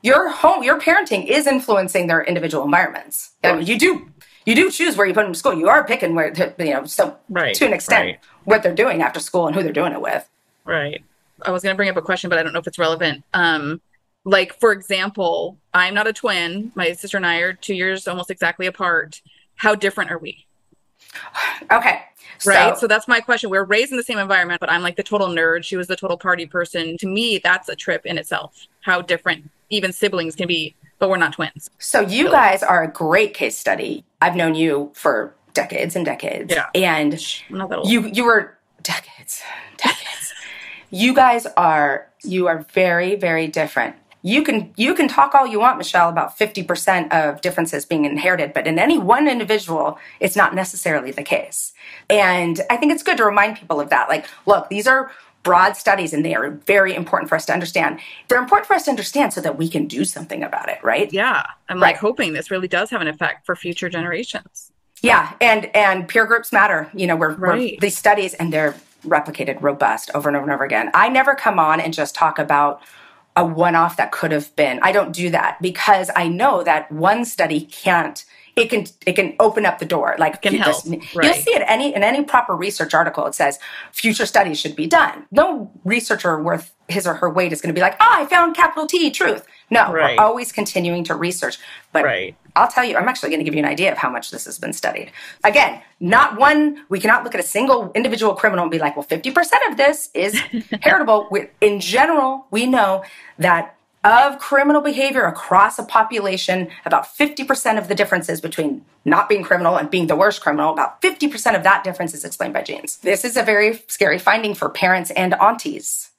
your home, your parenting is influencing their individual environments. I mean, you do you do choose where you put them to school. You are picking where to, you know so Right, to an extent right. what they're doing after school and who they're doing it with. Right. I was going to bring up a question, but I don't know if it's relevant. Um, like for example, I'm not a twin. My sister and I are two years almost exactly apart. How different are we? Okay. Right. So, So, that's my question. We're raised in the same environment, but I'm like the total nerd. She was the total party person. To me, that's a trip in itself. How different even siblings can be, but we're not twins. so you guys are a great case study. I've known you for decades and decades. Yeah. And not that old. you you were decades decades you guys are you are very very different you can you can talk all you want michelle about 50% of differences being inherited but in any one individual it's not necessarily the case and i think it's good to remind people of that like look these are broad studies and they are very important for us to understand they're important for us to understand so that we can do something about it right yeah. I'm Right. like hoping this really does have an effect for future generations. Yeah, and and peer groups matter. You know, we're, we're these studies and they're replicated robust over and over and over again. I never come on and just talk about a one-off that could have been. I don't do that because I know that one study can't it can it can open up the door like can you help, You'll see it any in any proper research article. It says future studies should be done. No researcher worth his or her weight is going to be like, "Oh, I found capital T truth." No, Right. we're always continuing to research. But Right. I'll tell you, I'm actually going to give you an idea of how much this has been studied. Again, not one, we cannot look at a single individual criminal and be like, well, 50% of this is heritable. In general, we know that of criminal behavior across a population, about 50% of the differences between not being criminal and being the worst criminal, about 50% of that difference is explained by genes. This is a very scary finding for parents and aunties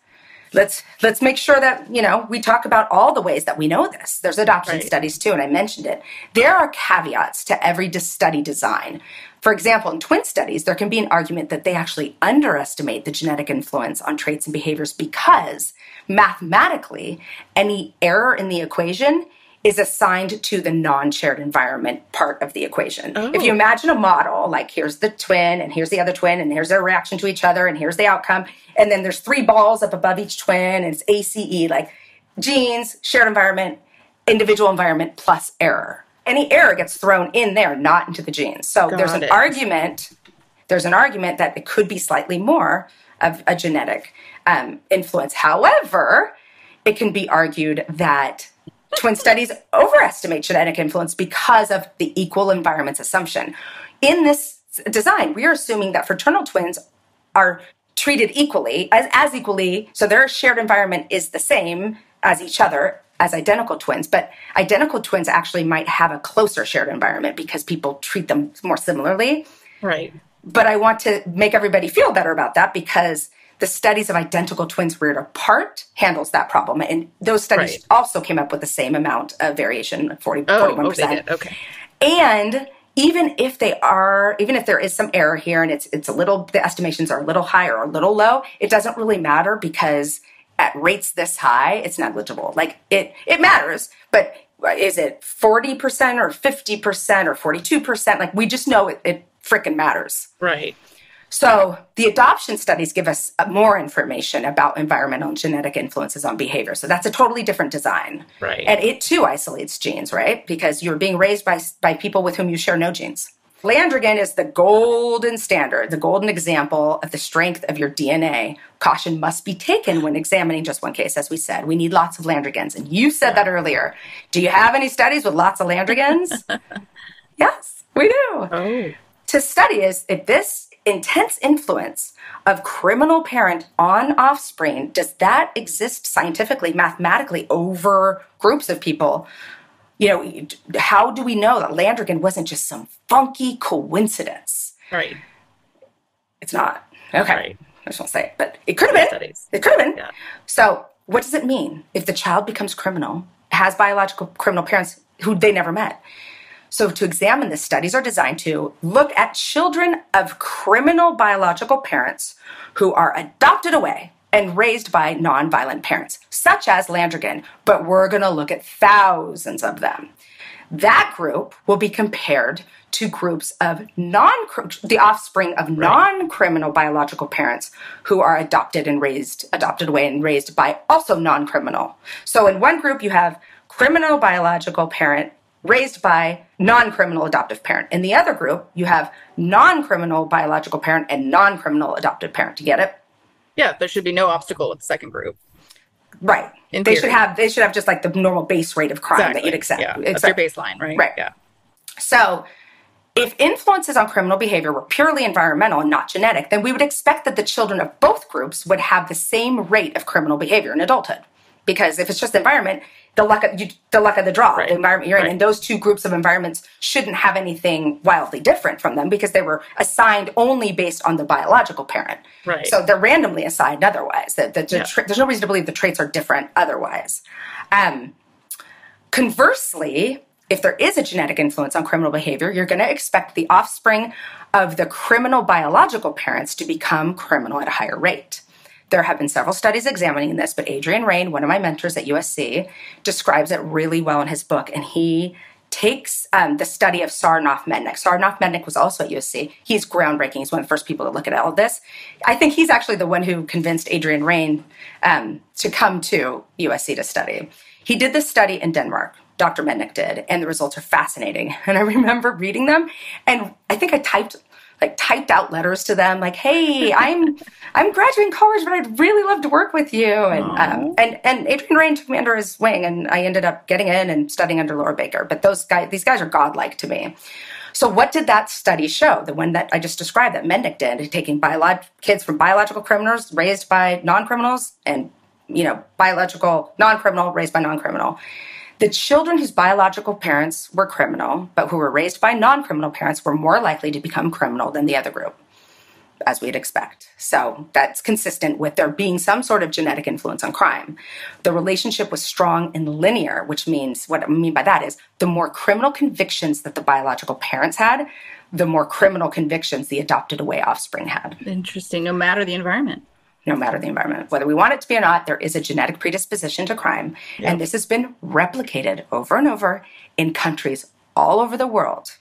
let's let's make sure that you know we talk about all the ways that we know this there's adoption Right. studies too and i mentioned it there are caveats to every study design for example in twin studies there can be an argument that they actually underestimate the genetic influence on traits and behaviors because mathematically any error in the equation is assigned to the non-shared environment part of the equation if you Oh. imagine a model like here's the twin and here's the other twin and here's their reaction to each other and here's the outcome and then there's three balls up above each twin and it's ace like genes shared environment individual environment plus error any error gets thrown in there not into the genes so there's Got an it. argument there's an argument that it could be slightly more of a genetic um, influence however it can be argued that twin studies overestimate genetic influence because of the equal environments assumption. In this design, we are assuming that fraternal twins are treated equally, as, as equally, so their shared environment is the same as each other as identical twins, but identical twins actually might have a closer shared environment because people treat them more similarly Right. But I want to make everybody feel better about that because the studies of identical twins reared apart handles that problem. And those studies Right. also came up with the same amount of variation, 40, Oh, 41%. oh. Okay. And even if they are, even if there is some error here and it's it's a little, the estimations are a little high or a little low, it doesn't really matter because at rates this high, it's negligible. Like it it matters, but is it 40% or 50% or 42%? Like we just know it, it freaking matters. Right. So the adoption studies give us uh, more information about environmental and genetic influences on behavior. So that's a totally different design. Right. And it too isolates genes, right? Because you're being raised by, by people with whom you share no genes. Landrigan is the golden standard, the golden example of the strength of your DNA. Caution must be taken when examining just one case, as we said. We need lots of Landrigans. And you said that earlier. Do you have any studies with lots of Landrigans? yes, we do. Oh. To study is if this intense influence of criminal parent on offspring, does that exist scientifically, mathematically over groups of people? you know, how do we know that Landrigan wasn't just some funky coincidence? Right. It's not. Okay. Right. I just won't say it, but it could have been. Studies. It could have been. Yeah. So, what does it mean if the child becomes criminal, has biological criminal parents who they never met? So, to examine this, studies are designed to look at children of criminal biological parents who are adopted away and raised by nonviolent parents, such as Landrigan, but we're going to look at thousands of them. That group will be compared to groups of non the offspring of non-criminal biological parents who are adopted and raised adopted away and raised by also non-criminal. So in one group you have criminal biological parent raised by non-criminal adoptive parent. In the other group you have non-criminal biological parent and non-criminal adoptive parent. Do you get it? Yeah, there should be no obstacle with the second group. Right. In they theory. should have they should have just like the normal base rate of crime that you'd accept. Yeah, that's Exactly. your baseline, right? Right. Yeah. So, if influences on criminal behavior were purely environmental and not genetic, then we would expect that the children of both groups would have the same rate of criminal behavior in adulthood. Because if it's just environment, the luck of you, the luck of the draw, Right. the environment you're in, Right. and those two groups of environments shouldn't have anything wildly different from them because they were assigned only based on the biological parent. Right. So they're randomly assigned otherwise. That the, the Yeah. tra- there's no reason to believe the traits are different otherwise. Um, Conversely, if there is a genetic influence on criminal behavior, you're going to expect the offspring of the criminal biological parents to become criminal at a higher rate. There have been several studies examining this, but Adrian Raine, one of my mentors at USC, describes it really well in his book. And he takes um, the study of Sarnoff Mednick. Sarnoff Mednick was also at USC. He's groundbreaking. He's one of the first people to look at all of this. I think he's actually the one who convinced Adrian Raine um, to come to USC to study. He did this study in Denmark. Dr. Mednick did, and the results are fascinating. And I remember reading them, and I think I typed like typed out letters to them like hey i'm i'm graduating college but i'd really love to work with you. And um, and and adrian raine took me under his wing and i ended up getting in and studying under laura baker. But those guys these guys are godlike to me. So what did that study show? The one that i just described that mednick did taking biolog- kids from biological criminals raised by non-criminals and you know biological non-criminal raised by non-criminal the children whose biological parents were criminal, but who were raised by non criminal parents, were more likely to become criminal than the other group, as we'd expect. So that's consistent with there being some sort of genetic influence on crime. The relationship was strong and linear, which means what I mean by that is the more criminal convictions that the biological parents had, the more criminal convictions the adopted away offspring had Interesting. No matter the environment. No matter the environment. Whether we want it to be or not, there is a genetic predisposition to crime. And this has been replicated over and over in countries all over the world.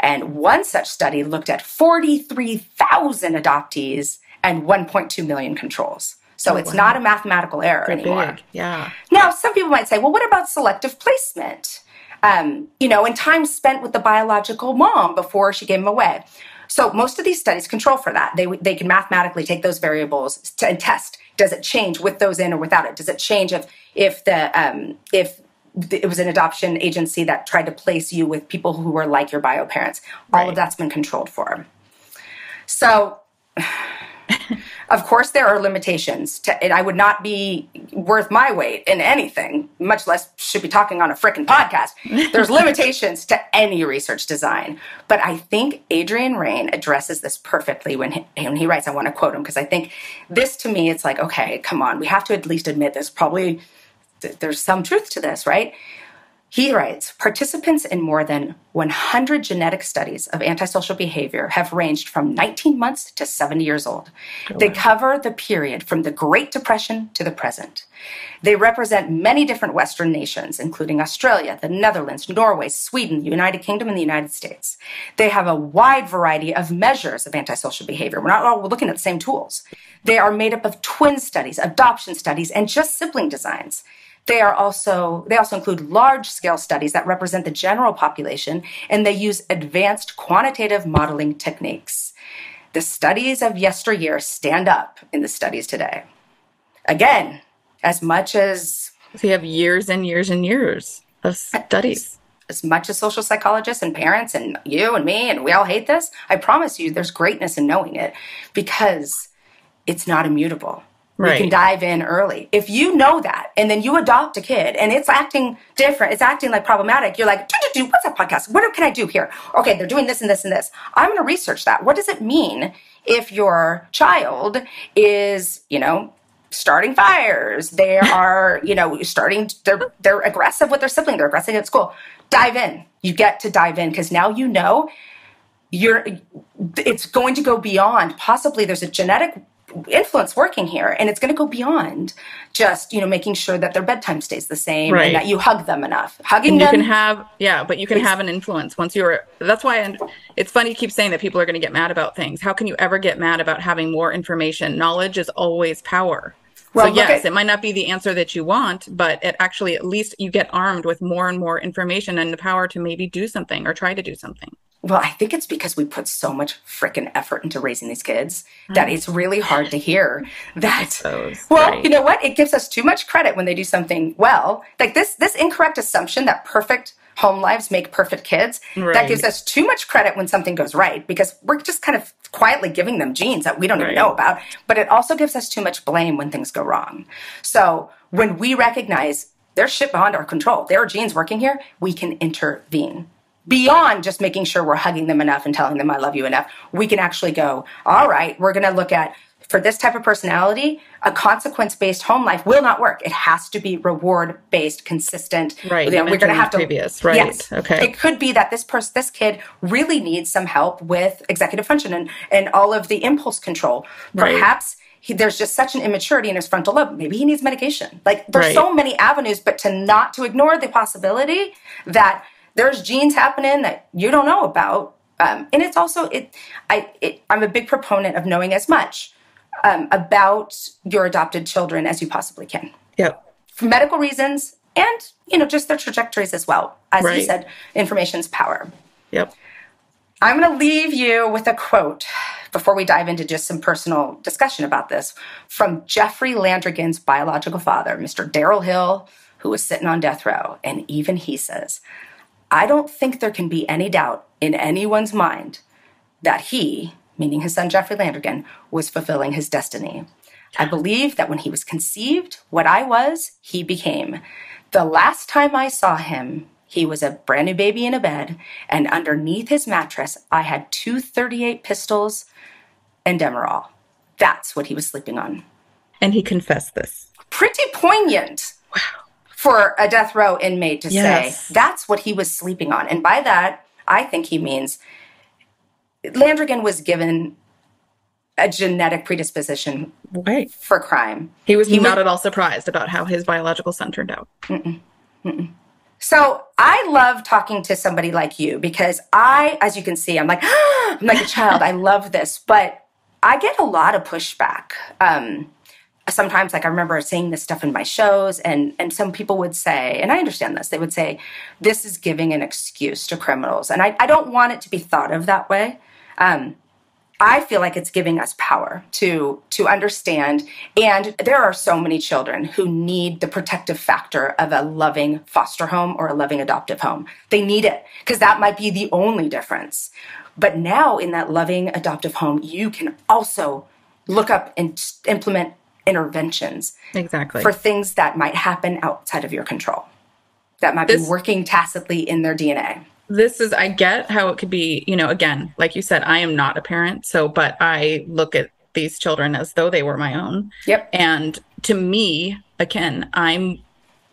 And one such study looked at 43,000 adoptees and 1.2 million controls. So it's not a mathematical error anymore. Big. Yeah. Now, some people might say, well, what about selective placement? Um, you know, and time spent with the biological mom before she gave him away. So most of these studies control for that. They, they can mathematically take those variables to, and test. Does it change with those in or without it? Does it change if if the um, if it was an adoption agency that tried to place you with people who were like your bio parents? All Right. of that's been controlled for. So of course, there are limitations, to, and I would not be worth my weight in anything, much less should be talking on a frickin' podcast. There's limitations to any research design. But I think Adrian Raine addresses this perfectly when he, when he writes, I want to quote him, because I think this to me, it's like, okay, come on, we have to at least admit this. Probably there's some truth to this, right? He writes Participants in more than 100 genetic studies of antisocial behavior have ranged from 19 months to 70 years old. Oh, they cover the period from the Great Depression to the present. They represent many different Western nations, including Australia, the Netherlands, Norway, Sweden, the United Kingdom, and the United States. They have a wide variety of measures of antisocial behavior. We're not all looking at the same tools. They are made up of twin studies, adoption studies, and just sibling designs. They are also they also include large scale studies that represent the general population and they use advanced quantitative modeling techniques. The studies of yesteryear stand up in the studies today. Again, as much as we have years and years and years of studies. As much as social psychologists and parents and you and me and we all hate this, I promise you there's greatness in knowing it because it's not immutable. Right. can dive in early. If you know that and then you adopt a kid and it's acting different, it's acting like problematic, you're like, what's that podcast? What can I do here? Okay, they're doing this and this and this. I'm going to research that. What does it mean if your child is, you know, starting fires? They are, you know, starting, they're, they're aggressive with their sibling, they're aggressive at school. Dive in. You get to dive in because now you know you're, it's going to go beyond possibly there's a genetic influence working here and it's going to go beyond just you know making sure that their bedtime stays the same right. and that you hug them enough hugging and you them, can have yeah but you can have an influence once you're that's why and it's funny you keep saying that people are going to get mad about things how can you ever get mad about having more information knowledge is always power well, so yes, at, it might not be the answer that you want, but it actually at least you get armed with more and more information and the power to maybe do something or try to do something. Well, I think it's because we put so much freaking effort into raising these kids mm. that it's really hard to hear that. well, right. you know what? It gives us too much credit when they do something well. Like this, this incorrect assumption that perfect home lives make perfect kids. Right. That gives us too much credit when something goes right because we're just kind of quietly giving them genes that we don't right. even know about. But it also gives us too much blame when things go wrong. So when we recognize there's shit beyond our control, there are genes working here, we can intervene beyond just making sure we're hugging them enough and telling them I love you enough, we can actually go, all right, we're going to look at for this type of personality, a consequence based home life will not work. It has to be reward based, consistent. Right. You know, we're going to have to. Previous. Right. Yes. Okay. It could be that this person, this kid, really needs some help with executive function and and all of the impulse control. Perhaps. Right. He, there's just such an immaturity in his frontal lobe. Maybe he needs medication. Like there's right. so many avenues, but to not to ignore the possibility that there's genes happening that you don't know about. Um, and it's also it I it, I'm a big proponent of knowing as much um, about your adopted children as you possibly can. Yep. For medical reasons and you know just their trajectories as well. As right. you said, information's power. Yep. I'm going to leave you with a quote before we dive into just some personal discussion about this from Jeffrey Landrigan's biological father, Mr. Darrel Hill, who was sitting on death row. And even he says, I don't think there can be any doubt in anyone's mind that he, meaning his son Jeffrey Landrigan, was fulfilling his destiny. I believe that when he was conceived, what I was, he became. The last time I saw him, he was a brand new baby in a bed, and underneath his mattress, I had two 38 pistols and Demerol. That's what he was sleeping on. And he confessed this. Pretty poignant. Wow for a death row inmate to yes. say that's what he was sleeping on. And by that, I think he means Landrigan was given a genetic predisposition right. for crime. He was he not at all surprised about how his biological son turned out. Mm-mm, mm-mm. So I love talking to somebody like you because I, as you can see, I'm like, I'm like a child. I love this, but I get a lot of pushback. Um, sometimes like i remember seeing this stuff in my shows and and some people would say and i understand this they would say this is giving an excuse to criminals. And i, I don't want it to be thought of that way. Um, i feel like it's giving us power to to understand and there are so many children who need the protective factor of a loving foster home or a loving adoptive home. They need it because that might be the only difference. But now in that loving adoptive home you can also look up and implement interventions exactly for things that might happen outside of your control that might this, be working tacitly in their dna this is i get how it could be you know again like you said i am not a parent so but i look at these children as though they were my own yep and to me again i'm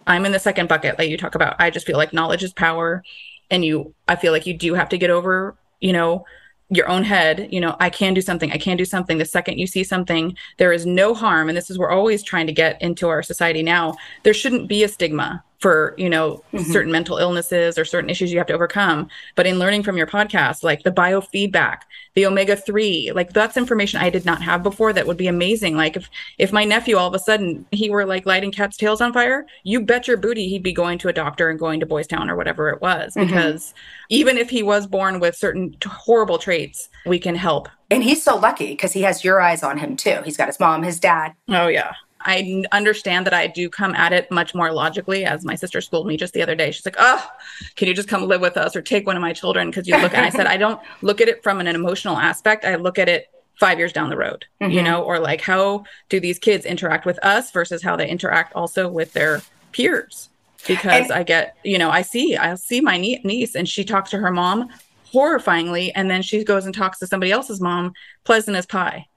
I'm in the second bucket that you talk about. I just feel like knowledge is power. And you, I feel like you do have to get over, you know, your own head, you know, I can do something, I can do something. The second you see something, there is no harm. And this is, we're always trying to get into our society now. There shouldn't be a stigma for you know mm-hmm. certain mental illnesses or certain issues you have to overcome. But in learning from your podcast like the biofeedback the omega-3 like that's information i did not have before that would be amazing. Like if if my nephew all of a sudden he were like lighting cats tails on fire you bet your booty he'd be going to a doctor and going to boys town or whatever it was. Mm-hmm. because even if he was born with certain horrible traits we can help. And he's so lucky because he has your eyes on him too. He's got his mom his dad. Oh yeah I understand that I do come at it much more logically, as my sister schooled me just the other day. She's like, "Oh, can you just come live with us or take one of my children?" Because you look. and I said, I don't look at it from an emotional aspect. I look at it five years down the road, mm-hmm. you know, or like how do these kids interact with us versus how they interact also with their peers? Because and- I get, you know, I see, I see my niece, and she talks to her mom horrifyingly, and then she goes and talks to somebody else's mom, pleasant as pie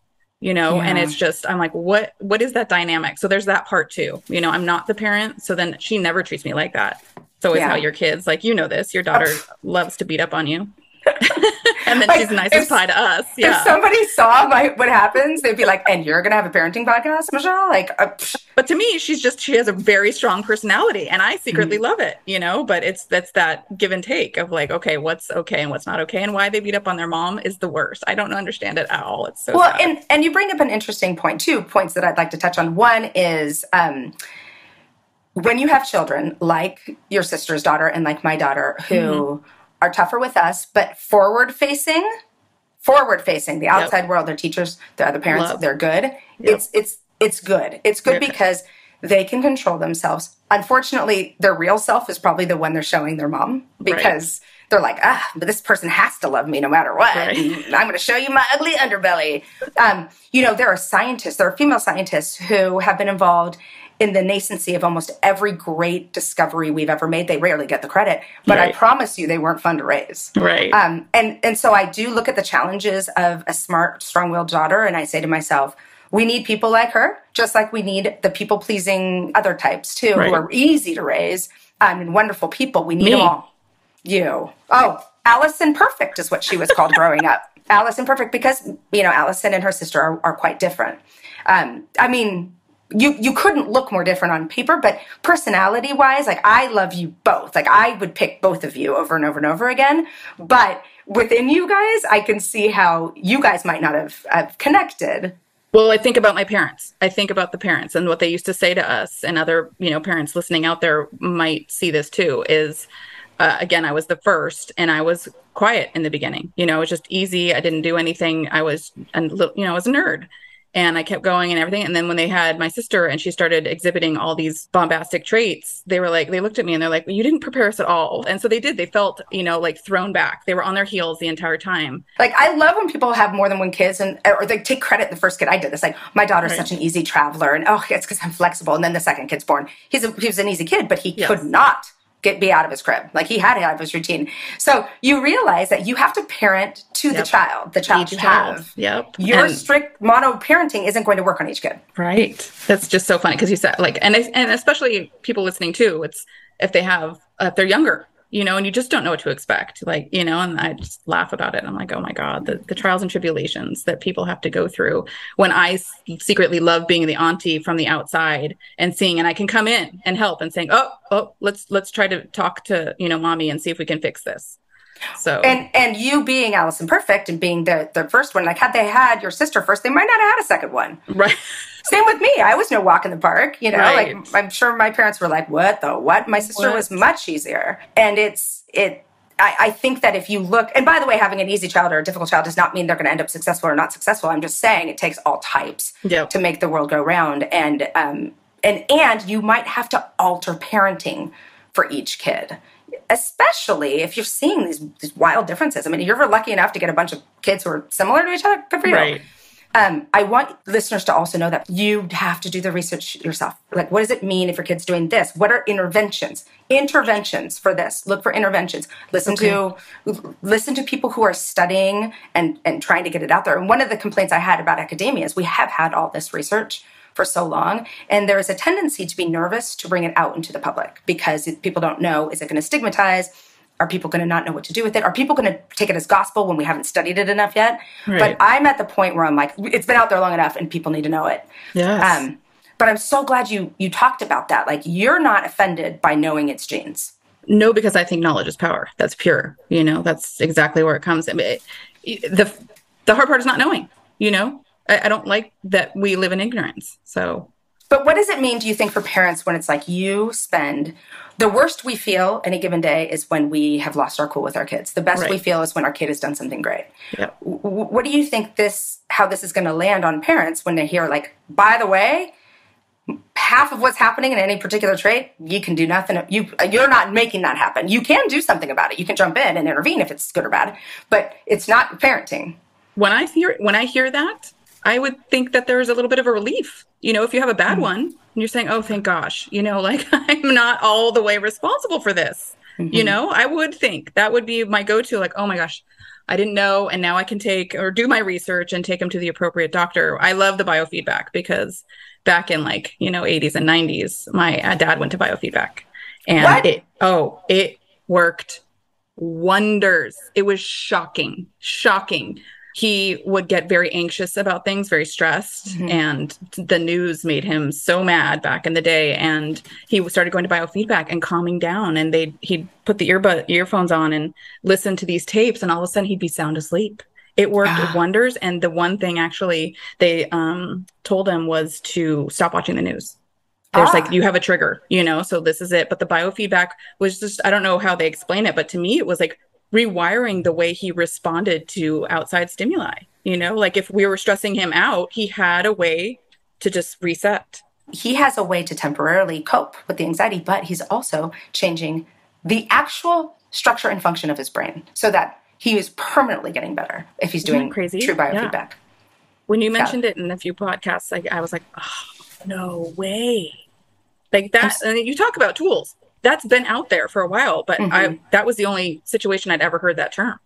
you know yeah. and it's just i'm like what what is that dynamic so there's that part too you know i'm not the parent so then she never treats me like that so it's yeah. how your kids like you know this your daughter loves to beat up on you and then like, she's nice as pie to us. Yeah. If somebody saw my what happens, they'd be like, "And you're gonna have a parenting podcast, Michelle?" Like, uh, but to me, she's just she has a very strong personality, and I secretly mm-hmm. love it, you know. But it's that's that give and take of like, okay, what's okay and what's not okay, and why they beat up on their mom is the worst. I don't understand it at all. It's so well, sad. and and you bring up an interesting point. Two points that I'd like to touch on. One is. um when you have children like your sister's daughter and like my daughter who mm-hmm are tougher with us, but forward facing, forward facing, the outside yep. world, their teachers, their other parents, Love. they're good. Yep. It's it's it's good. It's good because they can control themselves. Unfortunately, their real self is probably the one they're showing their mom because right. they're like, ah, but this person has to love me no matter what. Right. I'm going to show you my ugly underbelly. Um, you know, there are scientists, there are female scientists who have been involved in the nascency of almost every great discovery we've ever made. They rarely get the credit, but right. I promise you they weren't fun to raise. Right. Um, and, and so I do look at the challenges of a smart, strong willed daughter, and I say to myself, we need people like her, just like we need the people pleasing other types too, right. who are easy to raise um, and wonderful people. We need Me. them all. You. Oh, Alison Perfect is what she was called growing up. Alison Perfect, because, you know, Alison and her sister are, are quite different. Um, I mean, you you couldn't look more different on paper but personality wise like i love you both. Like i would pick both of you over and over and over again. But within you guys i can see how you guys might not have, have connected. Well i think about my parents. I think about the parents and what they used to say to us and other you know parents listening out there might see this too is uh, again i was the first and i was quiet in the beginning. You know it was just easy. I didn't do anything. I was and you know i was a nerd and I kept going and everything. And then when they had my sister and she started exhibiting all these bombastic traits, they were like, they looked at me and they're like, well, you didn't prepare us at all. And so they did. They felt, you know, like thrown back. They were on their heels the entire time. Like I love when people have more than one kids and or they take credit the first kid. I did this. Like my daughter's right. such an easy traveler and oh, it's because I'm flexible. And then the second kid's born. He's a, he was an easy kid, but he yes. could not get be out of his crib. Like he had to have his routine. So you realize that you have to parent to yep. the child, the child each you child. have. Yep. Your and strict mono parenting isn't going to work on each kid. Right. That's just so funny because you said like, and and especially people listening too. It's if they have if they're younger, you know, and you just don't know what to expect. Like, you know, and I just laugh about it. I'm like, oh my God, the, the trials and tribulations that people have to go through when I secretly love being the auntie from the outside and seeing, and I can come in and help and saying, oh, oh, let's, let's try to talk to, you know, mommy and see if we can fix this. So and and you being Alison Perfect and being the the first one, like had they had your sister first, they might not have had a second one. Right. Same with me. I was no walk in the park, you know, right. like I'm sure my parents were like, what the what? My sister what? was much easier. And it's, it, I, I, think that if you look, and by the way, having an easy child or a difficult child does not mean they're going to end up successful or not successful. I'm just saying it takes all types yep. to make the world go round. And, um, and, and you might have to alter parenting for each kid especially if you're seeing these, these wild differences. I mean, if you're lucky enough to get a bunch of kids who are similar to each other, good for you. Right. Um, I want listeners to also know that you have to do the research yourself. Like, what does it mean if your kid's doing this? What are interventions? Interventions for this. Look for interventions. Listen okay. to listen to people who are studying and and trying to get it out there. And one of the complaints I had about academia is we have had all this research, for so long. And there is a tendency to be nervous to bring it out into the public because people don't know is it going to stigmatize? Are people going to not know what to do with it? Are people going to take it as gospel when we haven't studied it enough yet? Right. But I'm at the point where I'm like, it's been out there long enough and people need to know it. Yes. Um, but I'm so glad you you talked about that. Like you're not offended by knowing it's genes. No, because I think knowledge is power. That's pure. You know, that's exactly where it comes. I mean, it, the the hard part is not knowing. You know, I, I don't like that we live in ignorance. So but what does it mean, do you think, for parents when it's like you spend the worst we feel any given day is when we have lost our cool with our kids. The best right. we feel is when our kid has done something great. Yep. What do you think this, how this is going to land on parents when they hear, like, by the way, half of what's happening in any particular trait, you can do nothing. You you're not making that happen. You can do something about it. You can jump in and intervene if it's good or bad, but it's not parenting. When I hear when I hear that, I would think that there's a little bit of a relief. You know, if you have a bad mm-hmm. one and you're saying, "Oh, thank gosh," you know, like I'm not all the way responsible for this. Mm-hmm. You know, I would think that would be my go-to. Like, oh my gosh, I didn't know, and now I can take or do my research and take them to the appropriate doctor. I love the biofeedback because back in like you know 80s and 90s, my uh, dad went to biofeedback, and what? it oh it worked wonders. It was shocking, shocking he would get very anxious about things, very stressed, mm-hmm. and the news made him so mad back in the day. And he started going to biofeedback and calming down. And they he'd put the earbud earphones on and listen to these tapes, and all of a sudden he'd be sound asleep. It worked ah. wonders. And the one thing actually they um, told him was to stop watching the news. There's ah. like you have a trigger, you know, so this is it. But the biofeedback was just I don't know how they explain it, but to me it was like rewiring the way he responded to outside stimuli. You know, like if we were stressing him out, he had a way to just reset. He has a way to temporarily cope with the anxiety, but he's also changing the actual structure and function of his brain so that he is permanently getting better if he's doing crazy? true biofeedback. Yeah. When you mentioned yeah. it in a few podcasts, I, I was like, oh, no way. Like that, and you talk about tools that's been out there for a while, but mm-hmm. I that was the only situation I'd ever heard that term.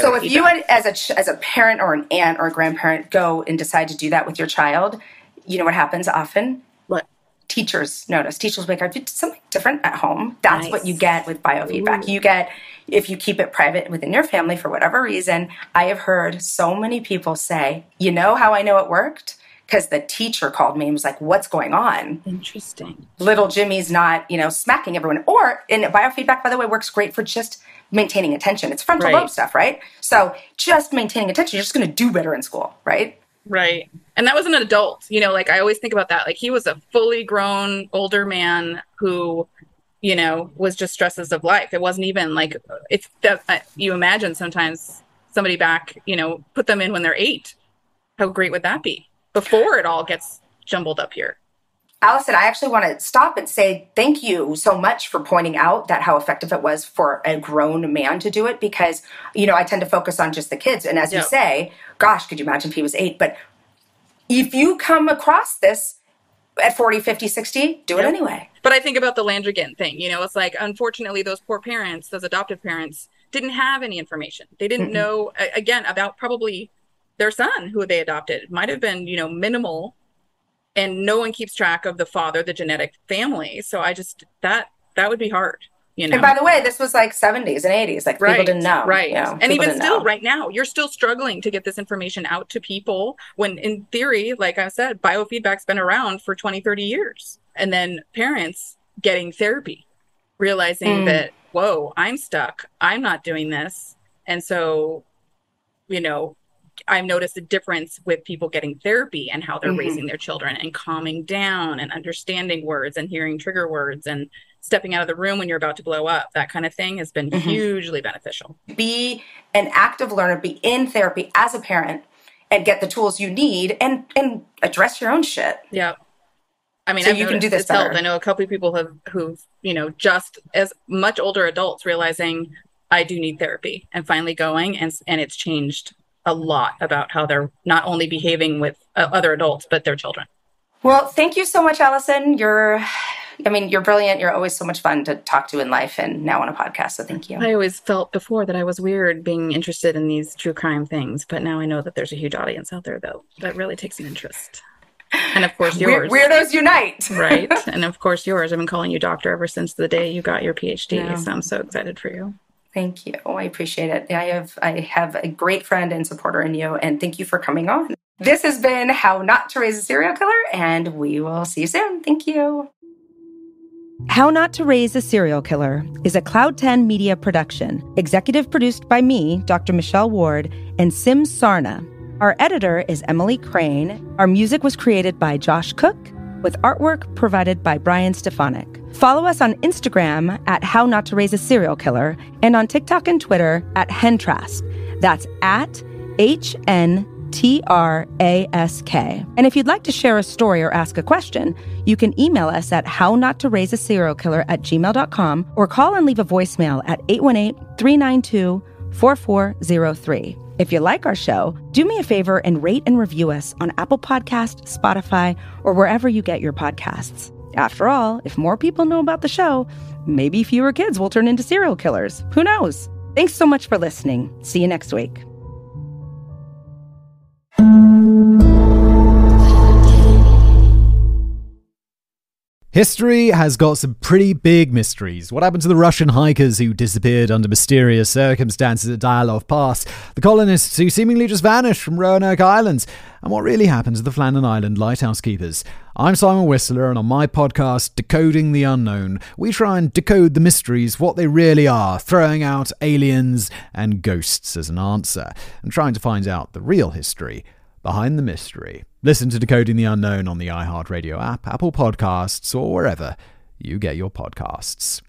So if you as a as a parent or an aunt or a grandparent go and decide to do that with your child, you know what happens often? What? Teachers notice. Teachers will be like, something different at home. That's nice. what you get with biofeedback. Ooh. You get if you keep it private within your family for whatever reason. I have heard so many people say, you know how I know it worked? Because the teacher called me and was like, "What's going on?" Interesting. Little Jimmy's not, you know, smacking everyone. Or in biofeedback, by the way, works great for just maintaining attention. It's frontal right. lobe stuff, right? So just maintaining attention, you're just going to do better in school, right? Right. And that was an adult. You know, like I always think about that. Like he was a fully grown older man who you know was just stresses of life it wasn't even like if that uh, you imagine sometimes somebody back you know put them in when they're eight how great would that be before it all gets jumbled up here. Alison, I actually want to stop and say thank you so much for pointing out that how effective it was for a grown man to do it because, you know, I tend to focus on just the kids. And as yep. you say, gosh, could you imagine if he was eight? But if you come across this at 40, 50, 60, do yep. it anyway. But I think about the Landrigan thing. You know, it's like, unfortunately, those poor parents, those adoptive parents, didn't have any information. They didn't mm know, again, about probably their son who they adopted. Might have been you know minimal and no one keeps track of the father the genetic family. So i just that that would be hard you know. and by the way this was like 70s and 80s like right, people didn't know right. you know, and even still know. right now you're still struggling to get this information out to people when in theory like i said biofeedback's been around for 20 30 years. And then parents getting therapy realizing mm. that whoa i'm stuck. I'm not doing this. And so you know I've noticed a difference with people getting therapy and how they're mm-hmm. raising their children and calming down and understanding words and hearing trigger words and stepping out of the room when you're about to blow up. That kind of thing has been mm-hmm. hugely beneficial. Be an active learner, be in therapy as a parent and get the tools you need and and address your own shit. Yeah. I mean, so I've you can do this helped. I know a couple of people have who've, you know, just as much older adults realizing I do need therapy and finally going and and it's changed a lot about how they're not only behaving with uh, other adults but their children. Well, thank you so much, Alison. You're, I mean, you're brilliant. You're always so much fun to talk to in life, and now on a podcast. So thank you. I always felt before that I was weird being interested in these true crime things, but now I know that there's a huge audience out there, though, that really takes an interest. And of course, yours. weirdos unite. right. And of course, yours. I've been calling you doctor ever since the day you got your PhD. Yeah. So I'm so excited for you. Thank you. Oh, I appreciate it. I have I have a great friend and supporter in you, and thank you for coming on. This has been How Not to Raise a Serial Killer, and we will see you soon. Thank you. How Not to Raise a Serial Killer is a Cloud 10 media production, executive produced by me, Dr. Michelle Ward, and Sim Sarna. Our editor is Emily Crane. Our music was created by Josh Cook, with artwork provided by Brian Stefanik. Follow us on Instagram at How Not to Raise a Serial Killer and on TikTok and Twitter at Hentrask. That's at H N T R A S K. And if you'd like to share a story or ask a question, you can email us at how not to raise a serial killer at gmail.com or call and leave a voicemail at 818 392 4403. If you like our show, do me a favor and rate and review us on Apple Podcast, Spotify, or wherever you get your podcasts. After all, if more people know about the show, maybe fewer kids will turn into serial killers. Who knows? Thanks so much for listening. See you next week. History has got some pretty big mysteries. What happened to the Russian hikers who disappeared under mysterious circumstances at Dyatlov Pass? The colonists who seemingly just vanished from Roanoke Islands? And what really happened to the Flannan Island lighthouse keepers? I'm Simon Whistler, and on my podcast, Decoding the Unknown, we try and decode the mysteries, what they really are, throwing out aliens and ghosts as an answer, and trying to find out the real history behind the mystery. Listen to Decoding the Unknown on the iHeartRadio app, Apple Podcasts, or wherever you get your podcasts.